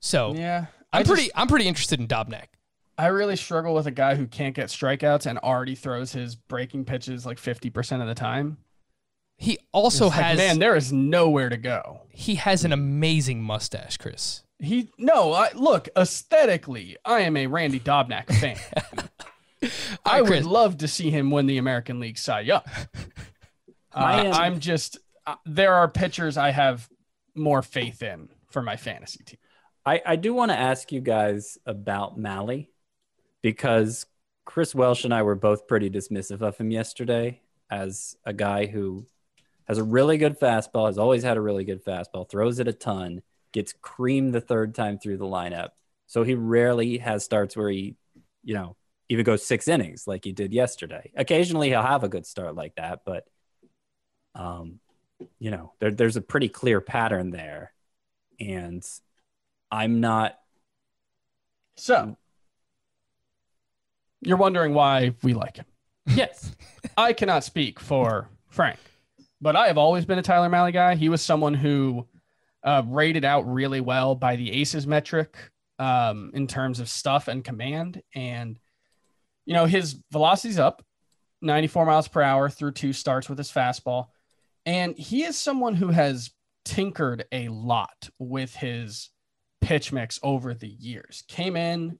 So Yeah. I'm I pretty just- I'm pretty interested in Dobnak. I really struggle with a guy who can't get strikeouts and already throws his breaking pitches like 50% of the time. He also It's like, has man, there is nowhere to go. he has an amazing mustache, Chris. He no, I look aesthetically. I am a Randy Dobnak fan. I would Chris. love to see him win the American League Cy Young. I Uh, am- I'm just uh, there are pitchers I have more faith in for my fantasy team. I, I do want to ask you guys about Mahle because Chris Welsh and I were both pretty dismissive of him yesterday as a guy who has a really good fastball, has always had a really good fastball, throws it a ton, gets creamed the third time through the lineup. So he rarely has starts where he, you know, even goes six innings like he did yesterday. Occasionally he'll have a good start like that, but um, you know, there, there's a pretty clear pattern there. And I'm not So you're wondering why we like him. Yes. I cannot speak for Frank, but I have always been a Tyler Mahle guy. He was someone who uh, rated out really well by the Aces metric um, in terms of stuff and command. And, you know, his velocity's up 94 miles per hour through two starts with his fastball. And he is someone who has tinkered a lot with his pitch mix over the years. Came in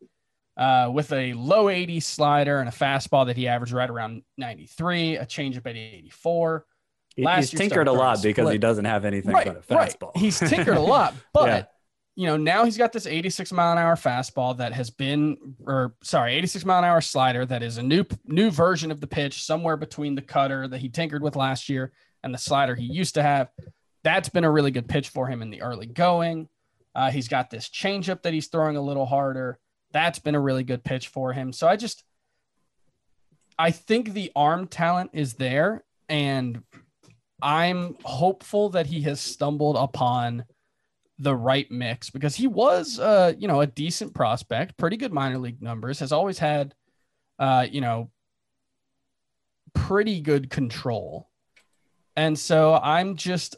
uh, with a low 80 slider and a fastball that he averaged right around 93, a changeup at 84. Last He's tinkered a lot because he doesn't have anything Right, but a fastball. right. He's tinkered a lot, but Yeah. you know now he's got this 86 mile an hour fastball that has been, or sorry, 86 mile an hour slider that is a new new version of the pitch, somewhere between the cutter that he tinkered with last year and the slider he used to have. That's been a really good pitch for him in the early going. Uh, he's got this changeup that he's throwing a little harder. That's been a really good pitch for him. So I just, I think the arm talent is there, and I'm hopeful that he has stumbled upon the right mix because he was, uh, you know, a decent prospect, pretty good minor league numbers, has always had, uh, you know, pretty good control. And so I'm just,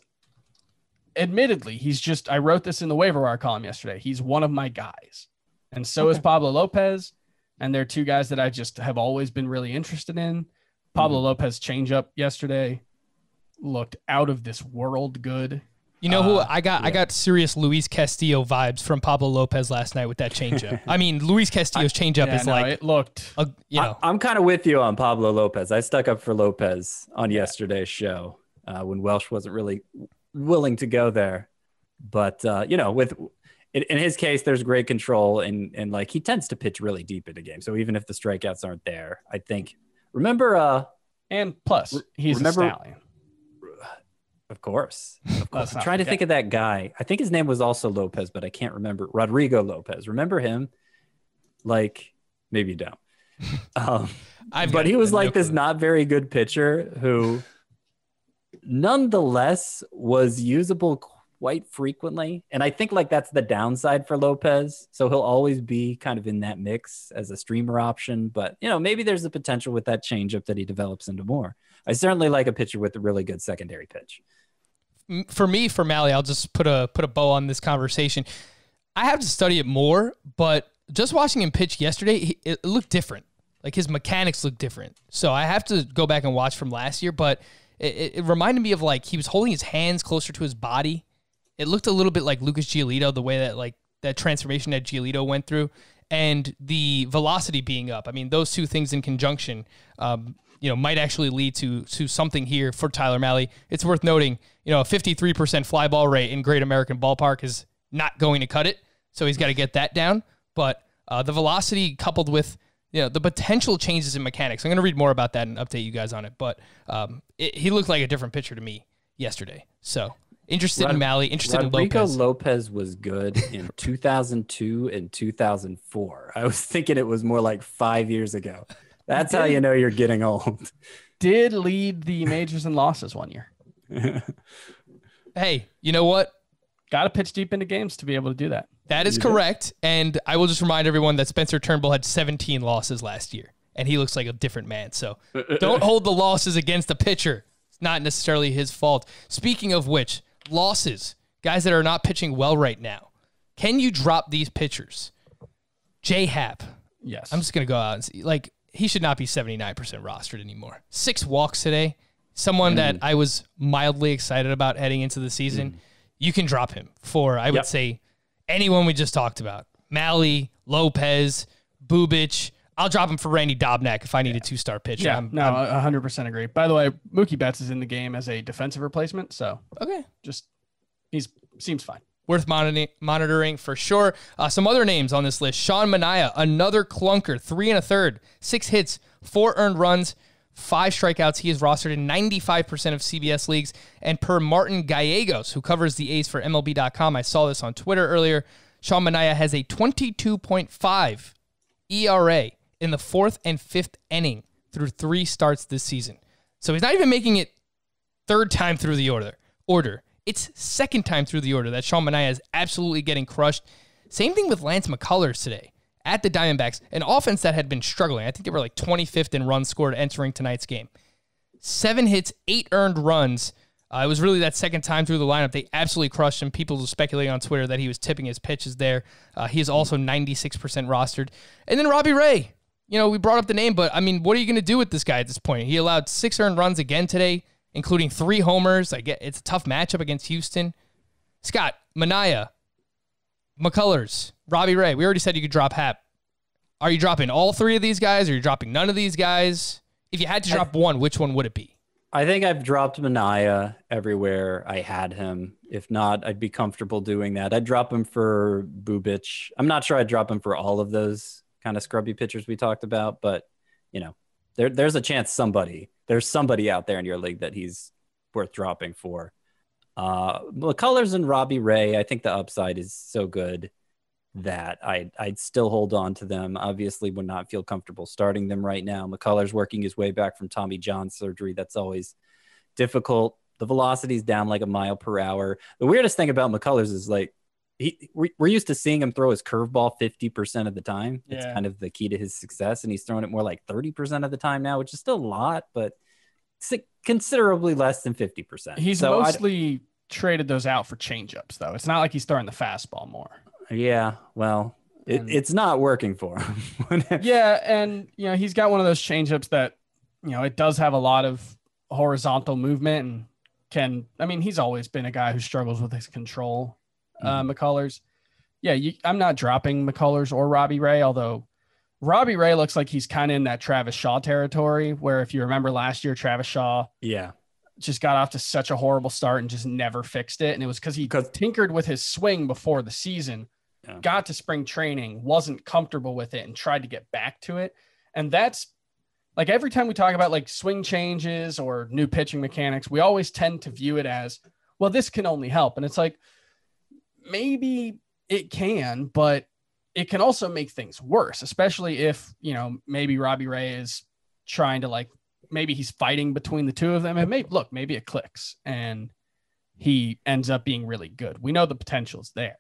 admittedly, he's just, I wrote this in the waiver wire column yesterday. He's one of my guys. And so is Pablo Lopez. And they're two guys that I just have always been really interested in. Pablo Lopez change up yesterday looked out of this world good. You know who Uh, I got? I got serious Luis Castillo vibes from Pablo Lopez last night with that changeup. I mean, Luis Castillo's changeup Yeah, is no, like it looked a, you know, I, am kind of with you on Pablo Lopez. I stuck up for Lopez on yesterday's show uh, when Welsh wasn't really willing to go there. But uh, you know, with in, in his case, there's great control, and and like he tends to pitch really deep in the game. So even if the strikeouts aren't there, I think. Remember, uh, and plus he's remember- a stallion. Of course, of course. I'm trying to think of that guy. I think his name was also Lopez, but I can't remember. Rodrigo Lopez. Remember him? Like maybe you don't. Um, I've but he was like this clue. not very good pitcher who nonetheless was usable quite frequently and i think like that's the downside for lopez so he'll always be kind of in that mix as a streamer option but you know maybe there's the potential with that changeup that he develops into more i certainly like a pitcher with a really good secondary pitch for me, for Mahle, I'll just put a put a bow on this conversation. I have to study it more, but just watching him pitch yesterday, it looked different. Like his mechanics look different. So I have to go back and watch from last year, but it, it reminded me of like he was holding his hands closer to his body. It looked a little bit like Lucas Giolito, the way that like that transformation that Giolito went through, and the velocity being up. I mean, those two things in conjunction, um, you know, might actually lead to to something here for Tyler Mahle. It's worth noting, you know, a 53% fly ball rate in Great American Ballpark is not going to cut it, so he's got to get that down. But uh, the velocity coupled with you know the potential changes in mechanics. I'm going to read more about that and update you guys on it. But um, it, he looked like a different pitcher to me yesterday. So interested in Rod- Mahle, interested Rodrigo in Lopez. Lopez was good in 2002 and 2004. I was thinking it was more like five years ago. That's how you know you're getting old. Did lead the majors in losses one year. Hey, you know what? Got to pitch deep into games to be able to do that. That is correct. And I will just remind everyone that Spencer Turnbull had 17 losses last year, and he looks like a different man. So don't hold the losses against the pitcher. It's not necessarily his fault. Speaking of which, losses, guys that are not pitching well right now. Can you drop these pitchers? J Happ. Yes. I'm just going to go out and see. Like, he should not be 79% rostered anymore. Six walks today. Someone that mm-hmm. I was mildly excited about heading into the season. Mm-hmm. You can drop him for, I would Yep. say, anyone we just talked about. Mahle, Lopez, Bubic. I'll drop him for Randy Dobnak if I need a two star pitcher. yeah, I'm- no, I'm- a hundred percent agree. By the way, Mookie Betts is in the game as a defensive replacement, so okay. just he's seems fine. Worth monitoring, monitoring for sure. Uh, some other names on this list: Sean Manaea, another clunker, three and a third, six hits, four earned runs, five strikeouts. He is rostered in 95% of CBS leagues. And per Martin Gallegos, who covers the A's for MLB.com, I saw this on Twitter earlier. Sean Manaea has a 22.5 ERA in the fourth and fifth inning through three starts this season. So he's not even making it third time through the order. Order. It's second time through the order that Sean Manaea is absolutely getting crushed. Same thing with Lance McCullers today at the Diamondbacks, an offense that had been struggling. I think they were like 25th in runs scored entering tonight's game. Seven hits, eight earned runs. Uh, it was really that second time through the lineup. They absolutely crushed him. People were speculating on Twitter that he was tipping his pitches there. Uh, he is also 96% rostered. And then Robbie Ray. You know, we brought up the name, but I mean, what are you going to do with this guy at this point? He allowed six earned runs again today, including three homers. I get it's a tough matchup against Houston. Scott, Manaea, McCullers, Robbie Ray. We already said you could drop Happ. Are you dropping all three of these guys? Or are you dropping none of these guys? If you had to drop one, which one would it be? I think I've dropped Manaea everywhere I had him. If not, I'd be comfortable doing that. I'd drop him for Bubic. I'm not sure I'd drop him for all of those kind of scrubby pitchers we talked about, but you know, there, there's a chance somebody, there's somebody out there in your league that he's worth dropping for. Uh, McCullers and Robbie Ray, I think the upside is so good that I I'd still hold on to them. Obviously, would not feel comfortable starting them right now. McCullers working his way back from Tommy John surgery. That's always difficult. The velocity's down like a mile per hour. The weirdest thing about McCullers is like he we- we're used to seeing him throw his curveball 50% of the time. It's kind of the key to his success. And he's throwing it more like 30% of the time now, which is still a lot, but considerably less than 50%. He's So I'd- mostly traded those out for changeups, though. It's not like he's throwing the fastball more. Yeah, well, it, And- it's not working for him. Yeah, and you know he's got one of those changeups that you know it does have a lot of horizontal movement and can. I mean, he's always been a guy who struggles with his control. Uh, McCullers, yeah, you, I'm not dropping McCullers or Robbie Ray, although Robbie Ray looks like he's kind of in that Travis Shaw territory, where if you remember last year, Travis Shaw yeah, just got off to such a horrible start and just never fixed it. And it was because he 'Cause- tinkered with his swing before the season, Yeah. got to spring training, wasn't comfortable with it, and tried to get back to it. And that's like every time we talk about like swing changes or new pitching mechanics, we always tend to view it as, well, this can only help. And it's like, maybe it can, but it can also make things worse, especially if, you know, maybe Robbie Ray is trying to like maybe he's fighting between the two of them and maybe look maybe it clicks and he ends up being really good we know the potential's there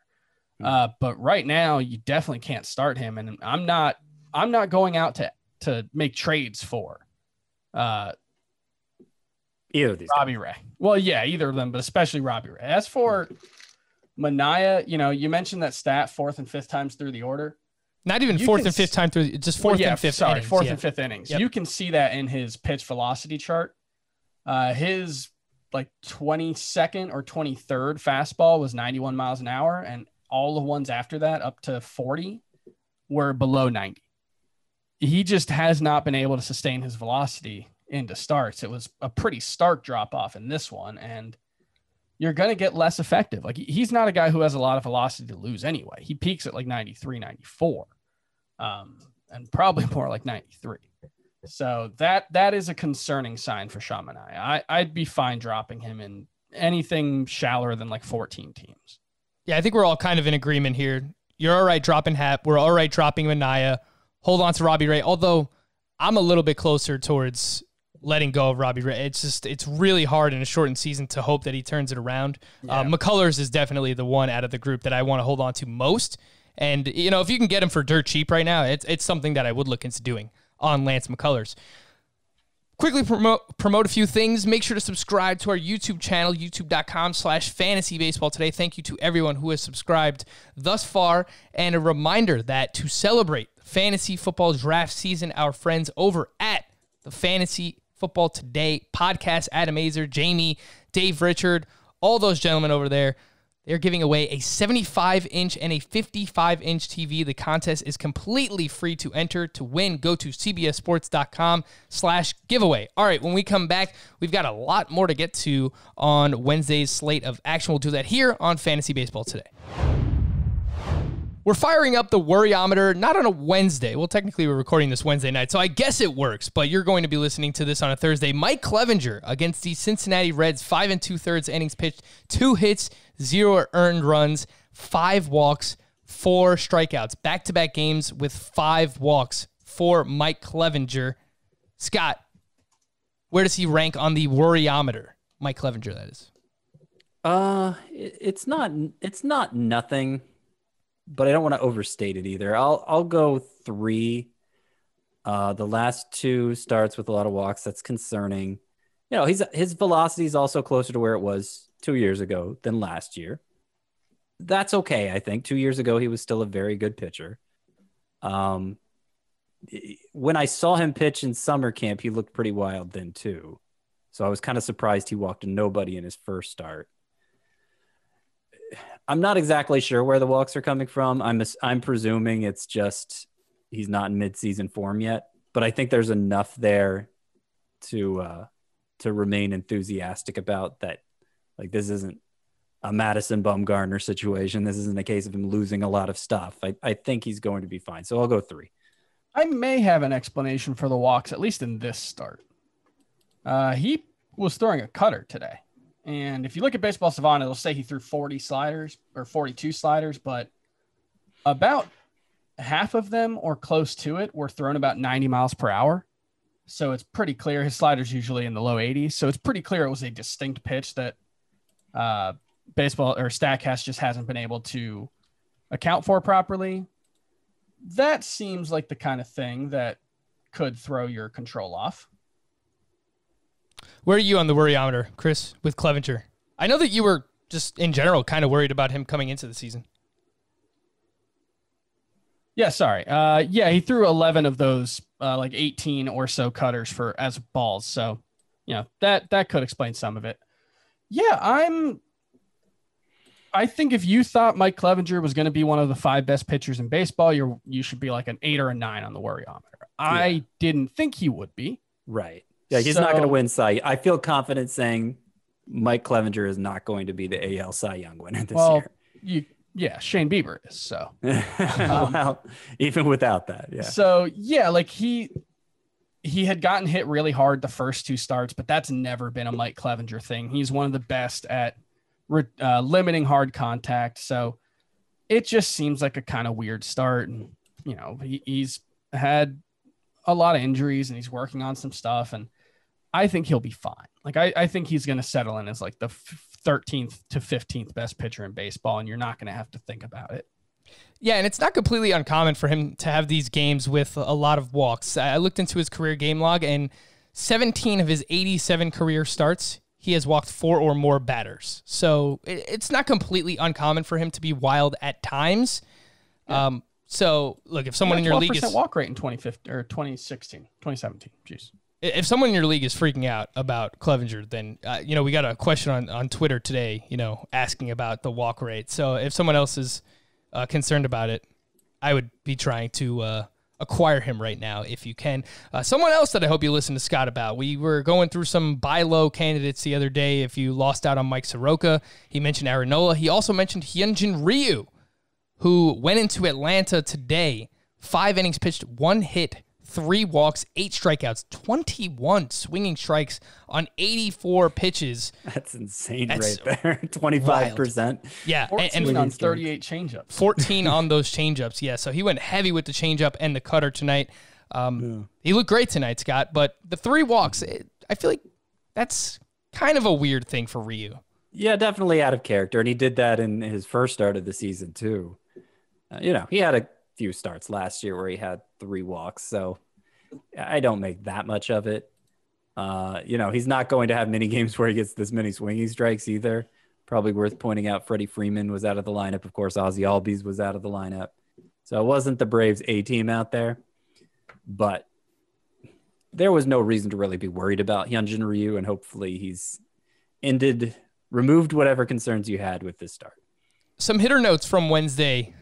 uh, but right now you definitely can't start him and i'm not i'm not going out to to make trades for uh either of these. guys. robbie ray well yeah either of them but especially robbie ray as for Manaea, you know, you mentioned that stat fourth and fifth times through the order. Not even You fourth and fifth time through, just Well, fourth yeah, and fifth. Sorry, innings, fourth yeah. and fifth innings. Yep. You can see that in his pitch velocity chart. Uh, his like 22nd or 23rd fastball was 91 miles an hour, and all the ones after that, up to 40, were below 90. He just has not been able to sustain his velocity into starts. It was a pretty stark drop off in this one, and you're going to get less effective. Like he's not a guy who has a lot of velocity to lose anyway. He peaks at like 93, 94 um, and probably more like 93. So that that is a concerning sign for Sean Manaea. I I'd be fine dropping him in anything shallower than like 14 teams. Yeah, I think we're all kind of in agreement here. You're all right dropping Happ. We're all right dropping Manaea. Hold on to Robbie Ray. Although I'm a little bit closer towards letting go of Robbie Ray. It's just it's really hard in a shortened season to hope that he turns it around. Uh, yeah. Uh, McCullers is definitely the one out of the group that I want to hold on to most. And you know, if you can get him for dirt cheap right now, it's it's something that I would look into doing on Lance McCullers. Quickly promote promote a few things. Make sure to subscribe to our YouTube channel, youtube.com slash fantasy baseball today. Thank you to everyone who has subscribed thus far. And a reminder that to celebrate fantasy football draft season, our friends over at the Fantasy Football Today podcast, Adam Aizer, Jamie, Dave Richard, all those gentlemen over there they're giving away a 75 inch and a 55 inch TV. The contest is completely free to enter. To win, go to cbssports.com slash giveaway. All right, when we come back, we've got a lot more to get to on Wednesday's slate of action. We'll do that here on Fantasy Baseball today. We're firing up the worryometer not on a Wednesday. Well, technically, we're recording this Wednesday night, so I guess it works, but you're going to be listening to this on a Thursday. Mike Clevinger against the Cincinnati Reds, five and two thirds innings pitched, two hits, zero earned runs, five walks, four strikeouts. Back to back games with five walks for Mike Clevinger. Scott, where does he rank on the worryometer? Mike Clevinger, that is. Uh, it's not. It's not nothing but I don't want to overstate it either. I'll I'll go three. Uh, the last two starts with a lot of walks. That's concerning. You know, he's his velocity is also closer to where it was two years ago than last year. That's okay, I think. Two years ago, he was still a very good pitcher. Um, when I saw him pitch in summer camp, he looked pretty wild then too. So I was kind of surprised he walked nobody in his first start. I'm not exactly sure where the walks are coming from. I'm I'm presuming it's just he's not in midseason form yet, but I think there's enough there to uh, to remain enthusiastic about that. Like this isn't a Madison Bumgarner situation. This isn't a case of him losing a lot of stuff. I, I think he's going to be fine. So I'll go three. I may have an explanation for the walks, at least in this start. Uh, he was throwing a cutter today. And if you look at Baseball Savant, it'll say he threw 40 sliders or 42 sliders, but about half of them or close to it were thrown about 90 miles per hour. So it's pretty clear his sliders usually in the low 80s. So it's pretty clear it was a distinct pitch that uh, baseball or Statcast just hasn't been able to account for properly. That seems like the kind of thing that could throw your control off. Where are you on the worryometer, Chris, with Clevinger? I know that you were just in general kind of worried about him coming into the season. Yeah, sorry. Uh, yeah, he threw 11 of those, uh, like 18 or so cutters for as balls. So, you know, that that could explain some of it. Yeah, I'm. I think if you thought Mike Clevinger was going to be one of the five best pitchers in baseball, you're you should be like an eight or a nine on the worryometer. Yeah. I didn't think he would be. Right. Yeah, he's so, not going to win Cy. I feel confident saying Mike Clevinger is not going to be the AL Cy Young winner this well, year. You, yeah, Shane Bieber is. So, um, well, even without that, yeah. So yeah, like he he had gotten hit really hard the first two starts, but that's never been a Mike Clevinger thing. He's one of the best at uh, limiting hard contact. So it just seems like a kind of weird start, and you know he, he's had a lot of injuries and he's working on some stuff and I think he'll be fine. Like I, I think he's going to settle in as like the 13th to 15th best pitcher in baseball, and you're not going to have to think about it. Yeah, and it's not completely uncommon for him to have these games with a lot of walks. I looked into his career game log, and 17 of his 87 career starts, he has walked four or more batters. So it's not completely uncommon for him to be wild at times. Yeah. Um, so look, if someone in your league is walk rate in 2015 or 2016, 2017, jeez if someone in your league is freaking out about Clevinger, then uh, you know we got a question on, on Twitter today, you know, asking about the walk rate. So if someone else is uh, concerned about it, I would be trying to uh, acquire him right now if you can. Uh, someone else that I hope you listen to Scott about. We were going through some buy low candidates the other day. If you lost out on Mike Soroka, he mentioned Aaron Nola. He also mentioned Hyunjin Ryu, who went into Atlanta today. Five innings pitched, one hit, three walks, eight strikeouts, 21 swinging strikes on 84 pitches. That's insane That's right there. 25%. Wild. Yeah. 14 and, and on 38 changeups. 14 on those changeups. Yeah. So he went heavy with the changeup and the cutter tonight. Um, yeah. He looked great tonight, Scott, but the three walks, it, I feel like that's kind of a weird thing for Ryu. Yeah, definitely out of character. And he did that in his first start of the season, too. Uh, you know, he had a few starts last year where he had three walks. So I don't make that much of it. Uh, you know, he's not going to have many games where he gets this many swinging strikes either. Probably worth pointing out Freddie Freeman was out of the lineup. Of course, Ozzie Albies was out of the lineup. So it wasn't the Braves A team out there, but there was no reason to really be worried about Hyunjin Ryu, and hopefully he's ended, removed whatever concerns you had with this start. Some hitter notes from Wednesday.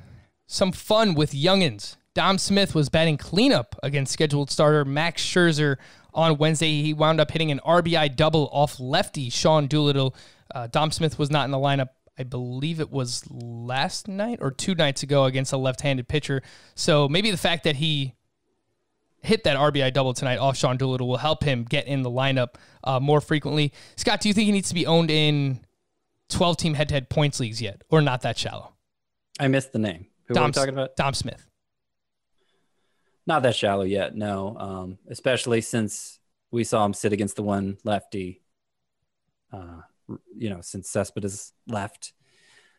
Some fun with youngins. Dom Smith was batting cleanup against scheduled starter Max Scherzer on Wednesday. He wound up hitting an RBI double off lefty Sean Doolittle. Uh, Dom Smith was not in the lineup. I believe it was last night or two nights ago against a left-handed pitcher. So maybe the fact that he hit that RBI double tonight off Sean Doolittle will help him get in the lineup uh, more frequently. Scott, do you think he needs to be owned in 12-team head-to-head points leagues yet, or not that shallow? I missed the name. Who Dom, talking about? Dom Smith. Not that shallow yet, no. Um, especially since we saw him sit against the one lefty. Uh, you know, since Cespedes left.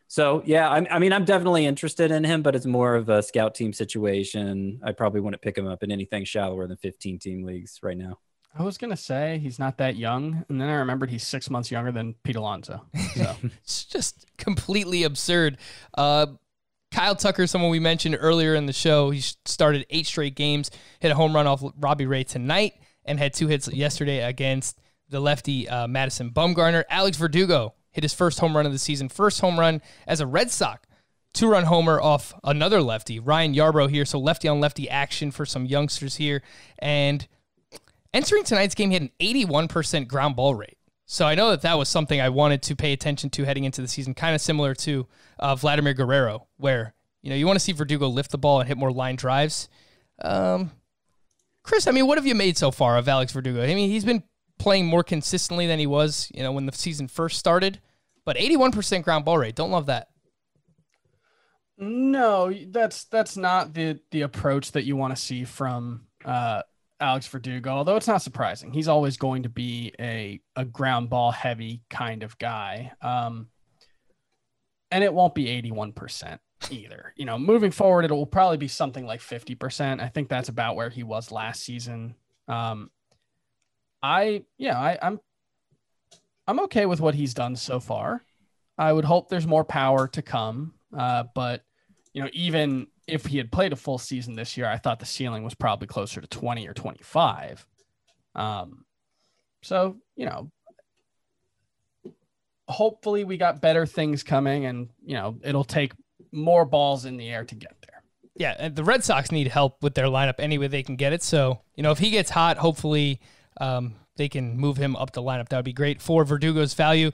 So yeah, I, I, mean, I'm definitely interested in him, but it's more of a scout team situation. I probably wouldn't pick him up in anything shallower than 15 team leagues right now. I was gonna say he's not that young, and then I remembered he's six months younger than Pete Alonso. So. it's just completely absurd. Uh, Kyle Tucker, someone we mentioned earlier in the show, he started eight straight games, hit a home run off Robbie Ray tonight, and had two hits yesterday against the lefty uh, Madison Bumgarner. Alex Verdugo hit his first home run of the season, first home run as a Red Sox. Two run homer off another lefty, Ryan Yarbrough here. So lefty on lefty action for some youngsters here. And entering tonight's game, he had an 81% ground ball rate. So I know that that was something I wanted to pay attention to heading into the season, kind of similar to uh, Vladimir Guerrero, where you know you want to see Verdugo lift the ball and hit more line drives. Um, Chris, I mean, what have you made so far of Alex Verdugo? I mean, he's been playing more consistently than he was, you know, when the season first started, but 81% ground ball rate. Don't love that. No, that's that's not the the approach that you want to see from uh, Alex Verdugo, although it's not surprising. He's always going to be a, a ground ball heavy kind of guy. Um, and it won't be 81% either. You know, moving forward, it will probably be something like 50%. I think that's about where he was last season. Um, I, yeah, I, I'm, I'm okay with what he's done so far. I would hope there's more power to come. Uh, but, you know, even if he had played a full season this year, I thought the ceiling was probably closer to 20 or 25. Um, so, you know, hopefully we got better things coming and, you know, it'll take more balls in the air to get there. Yeah. And the Red Sox need help with their lineup any way they can get it. So, you know, if he gets hot, hopefully um, they can move him up the lineup. That would be great for Verdugo's value.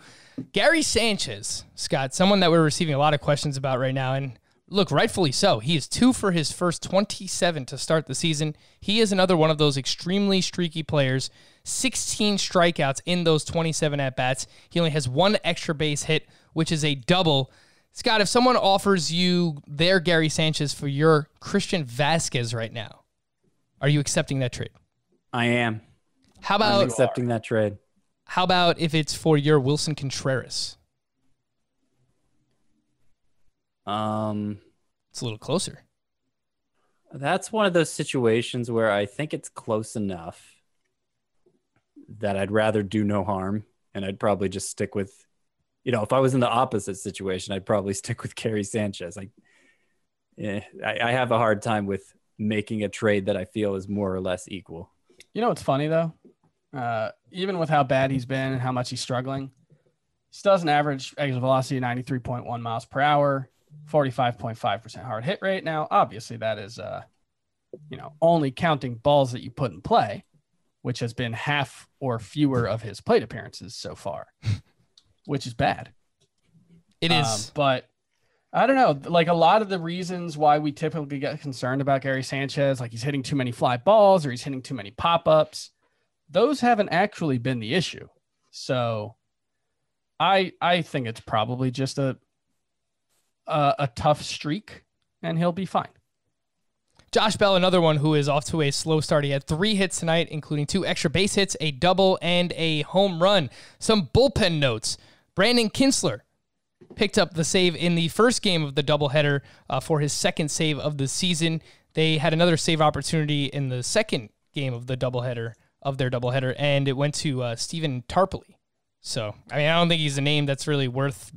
Gary Sanchez, Scott, someone that we're receiving a lot of questions about right now. And Look, rightfully so. He is two for his first 27 to start the season. He is another one of those extremely streaky players. 16 strikeouts in those 27 at bats. He only has one extra base hit, which is a double. Scott, if someone offers you their Gary Sanchez for your Christian Vasquez right now, are you accepting that trade? I am. How about I'm accepting that trade? How about if it's for your Willson Contreras? Um, it's a little closer. That's one of those situations where I think it's close enough that I'd rather do no harm, and I'd probably just stick with, you know, if I was in the opposite situation, I'd probably stick with Gary Sanchez. I, eh, I, I have a hard time with making a trade that I feel is more or less equal. You know what's funny though? Uh, even with how bad he's been and how much he's struggling, he still has an average exit velocity of 93.1 miles per hour. 45.5% hard hit rate. Now, obviously, that is, uh, you know, only counting balls that you put in play, which has been half or fewer of his plate appearances so far, which is bad. It is. Um, but I don't know. Like a lot of the reasons why we typically get concerned about Gary Sanchez, like he's hitting too many fly balls or he's hitting too many pop ups, those haven't actually been the issue. So I I think it's probably just a a, a tough streak and he'll be fine. Josh Bell, another one who is off to a slow start. He had three hits tonight, including two extra base hits, a double, and a home run. Some bullpen notes. Brandon Kintzler picked up the save in the first game of the doubleheader uh, for his second save of the season. They had another save opportunity in the second game of the doubleheader of their doubleheader, and it went to uh, Stephen Tarpley. So, I mean, I don't think he's a name that's really worth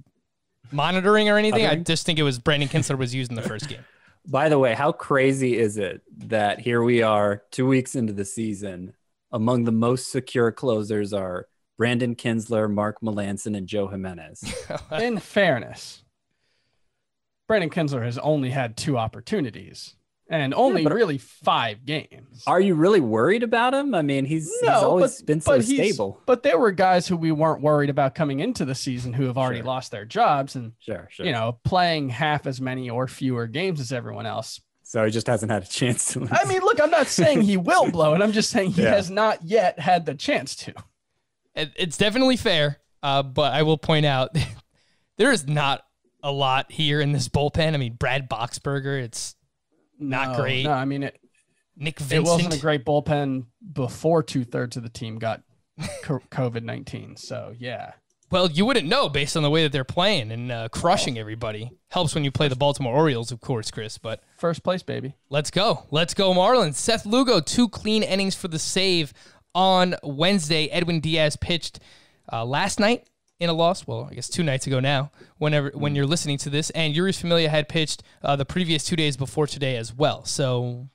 monitoring or anything. I just think it was Brandon Kintzler was used in the first game. By the way, how crazy is it that here we are two weeks into the season? Among the most secure closers are Brandon Kintzler, Mark Melancon, and Joe Jimenez. In fairness, Brandon Kintzler has only had two opportunities and only but- really five games. Are you really worried about him? I mean, he's, he's always been so he's- stable. But there were guys who we weren't worried about coming into the season who have already Sure. lost their jobs and Sure, sure. you know playing half as many or fewer games as everyone else. so he just hasn't had a chance to. Lose. I mean, look, I'm not saying he will blow it. I'm just saying he Yeah. has not yet had the chance to. It- It's definitely fair, uh, but I will point out there is not a lot here in this bullpen. I mean, Brad Boxberger, it's Not No, great. No, I mean it. Nick It wasn't a great bullpen before two thirds of the team got COVID nineteen. So yeah, Well, you wouldn't know based on the way that they're playing and uh, crushing everybody. Helps when you play the Baltimore Orioles, of course, Chris. But first place, baby. let's go. Let's go, Marlins. Seth Lugo, two clean innings for the save on Wednesday. Edwin Diaz pitched uh, last night in a loss. Well, I guess two nights ago now. Whenever when you're listening to this, and Jeurys Familia had pitched uh, the previous two days before today as well. So,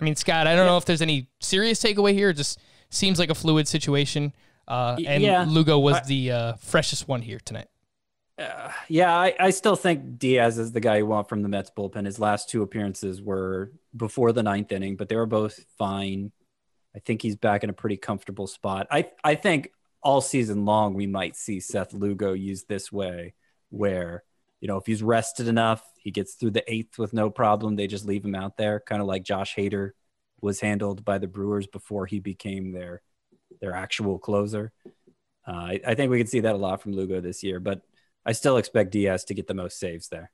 I mean, Scott, I don't know if there's any serious takeaway here. It just seems like a fluid situation. Uh, and yeah. Lugo was I- the uh, freshest one here tonight. Yeah, I, I still think Diaz is the guy you want from the Mets bullpen. His last two appearances were before the ninth inning, but they were both fine. I think he's back in a pretty comfortable spot. I I think all season long we might see Seth Lugo used this way, where you know if he's rested enough, he gets through the eighth with no problem. They just leave him out there, kind of like Josh Hader was handled by the Brewers before he became their their actual closer. Uh, I, I think we can see that a lot from Lugo this year, but I still expect Diaz to get the most saves there.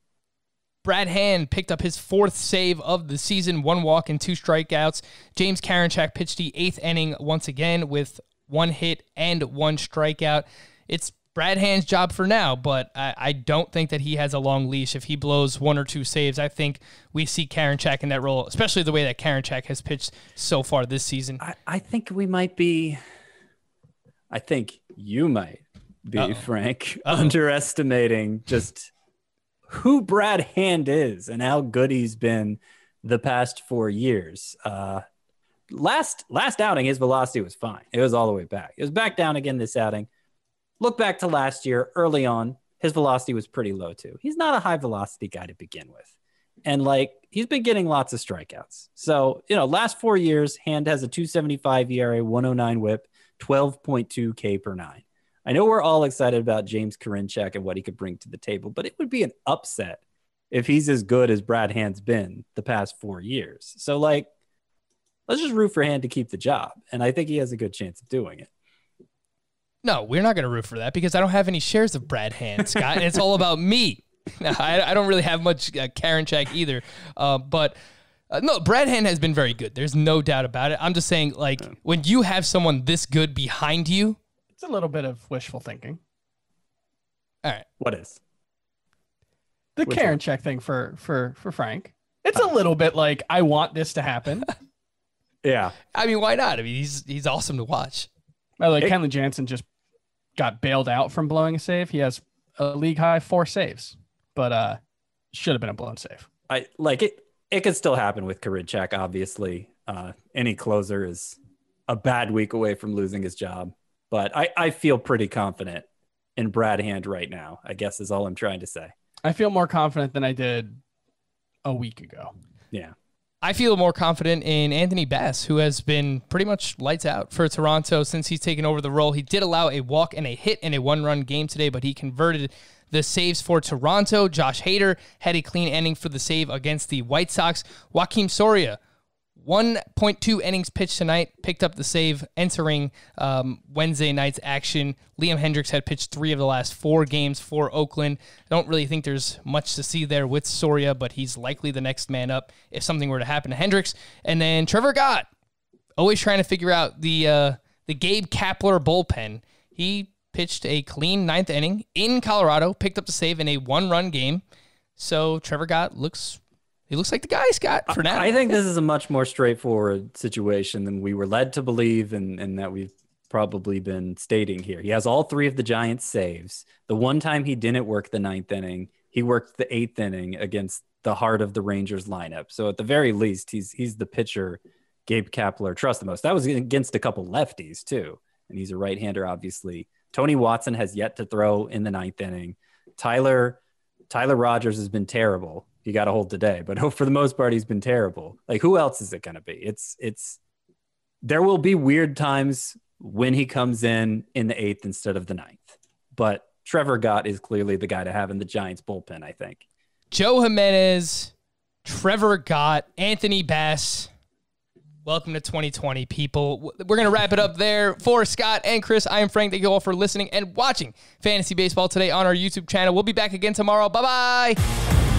Brad Hand picked up his fourth save of the season, one walk and two strikeouts. James Karinchak pitched the eighth inning once again with one hit and one strikeout. It's Brad Hand's job for now, but I, I don't think that he has a long leash. If he blows one or two saves, I think we see Karen Karinchak in that role, especially the way that Karen Karinchak has pitched so far this season. I, I think we might be, I think you might be, Uh-oh. Frank, Uh-oh. underestimating just who Brad Hand is and how good he's been the past four years. Uh, last last outing, his velocity was fine. It was all the way back. It was back down again this outing. Look back to last year, early on, his velocity was pretty low too. He's not a high velocity guy to begin with. And like he's been getting lots of strikeouts. So, you know, last four years, Hand has a 275 ERA, 109 whip, 12.2 K per nine. I know we're all excited about James Karinchak and what he could bring to the table, but it would be an upset if he's as good as Brad Hand's been the past four years. So, like, let's just root for Hand to keep the job. And I think he has a good chance of doing it. No, we're not going to root for that because I don't have any shares of Brad Hand, Scott, and it's all about me. I, I don't really have much uh, Karinchak either, uh, but uh, no, Brad Hand has been very good. There's no doubt about it. I'm just saying, like, when you have someone this good behind you, It's a little bit of wishful thinking. all right, What is? The Which Karen one? check thing for for for Frank. It's a little bit like I want this to happen. Yeah. I mean, why not? I mean, he's he's awesome to watch. By the way, It- Kenley Jansen just got bailed out from blowing a save. He has a league high four saves, but uh, should have been a blown save. I like it. It could still happen with Karinchak, obviously. Uh, any closer is a bad week away from losing his job. But I, I feel pretty confident in Brad Hand right now, I guess is all I'm trying to say. I feel more confident than I did a week ago. Yeah. I feel more confident in Anthony Bass, who has been pretty much lights out for Toronto since he's taken over the role. He did allow a walk and a hit in a one run game today, but he converted the saves for Toronto. Josh Hader had a clean ending for the save against the White Sox. Joakim Soria 1.2 innings pitched tonight, picked up the save entering um, Wednesday night's action. Liam Hendriks had pitched three of the last four games for Oakland. I don't really think there's much to see there with Soria, but he's likely the next man up if something were to happen to Hendriks. And then Trevor Gott, always trying to figure out the uh, the Gabe Kapler bullpen. He pitched a clean ninth inning in Colorado, picked up the save in a one run game. So Trevor Gott looks he looks like the guy Scott for now. I think this is a much more straightforward situation than we were led to believe, and, and that we've probably been stating here. He has all three of the Giants' saves. The one time he didn't work the ninth inning, he worked the eighth inning against the heart of the Rangers lineup. So at the very least, he's he's the pitcher Gabe Kapler trusts the most. That was against a couple lefties too, and he's a right-hander, obviously. Tony Watson has yet to throw in the ninth inning. Tyler Tyler Rogers has been terrible he got a hold today, but for the most part, he's been terrible. Like, who else is it going to be? It's, it's, there will be weird times when he comes in in the eighth instead of the ninth, but Trevor Gott is clearly the guy to have in the Giants bullpen, I think. Joe Jimenez, Trevor Gott, Anthony Bass. Welcome to 2020, people. We're going to wrap it up there for Scott and Chris. I am Frank. Thank you all for listening and watching Fantasy Baseball today on our YouTube channel. We'll be back again tomorrow. Bye bye.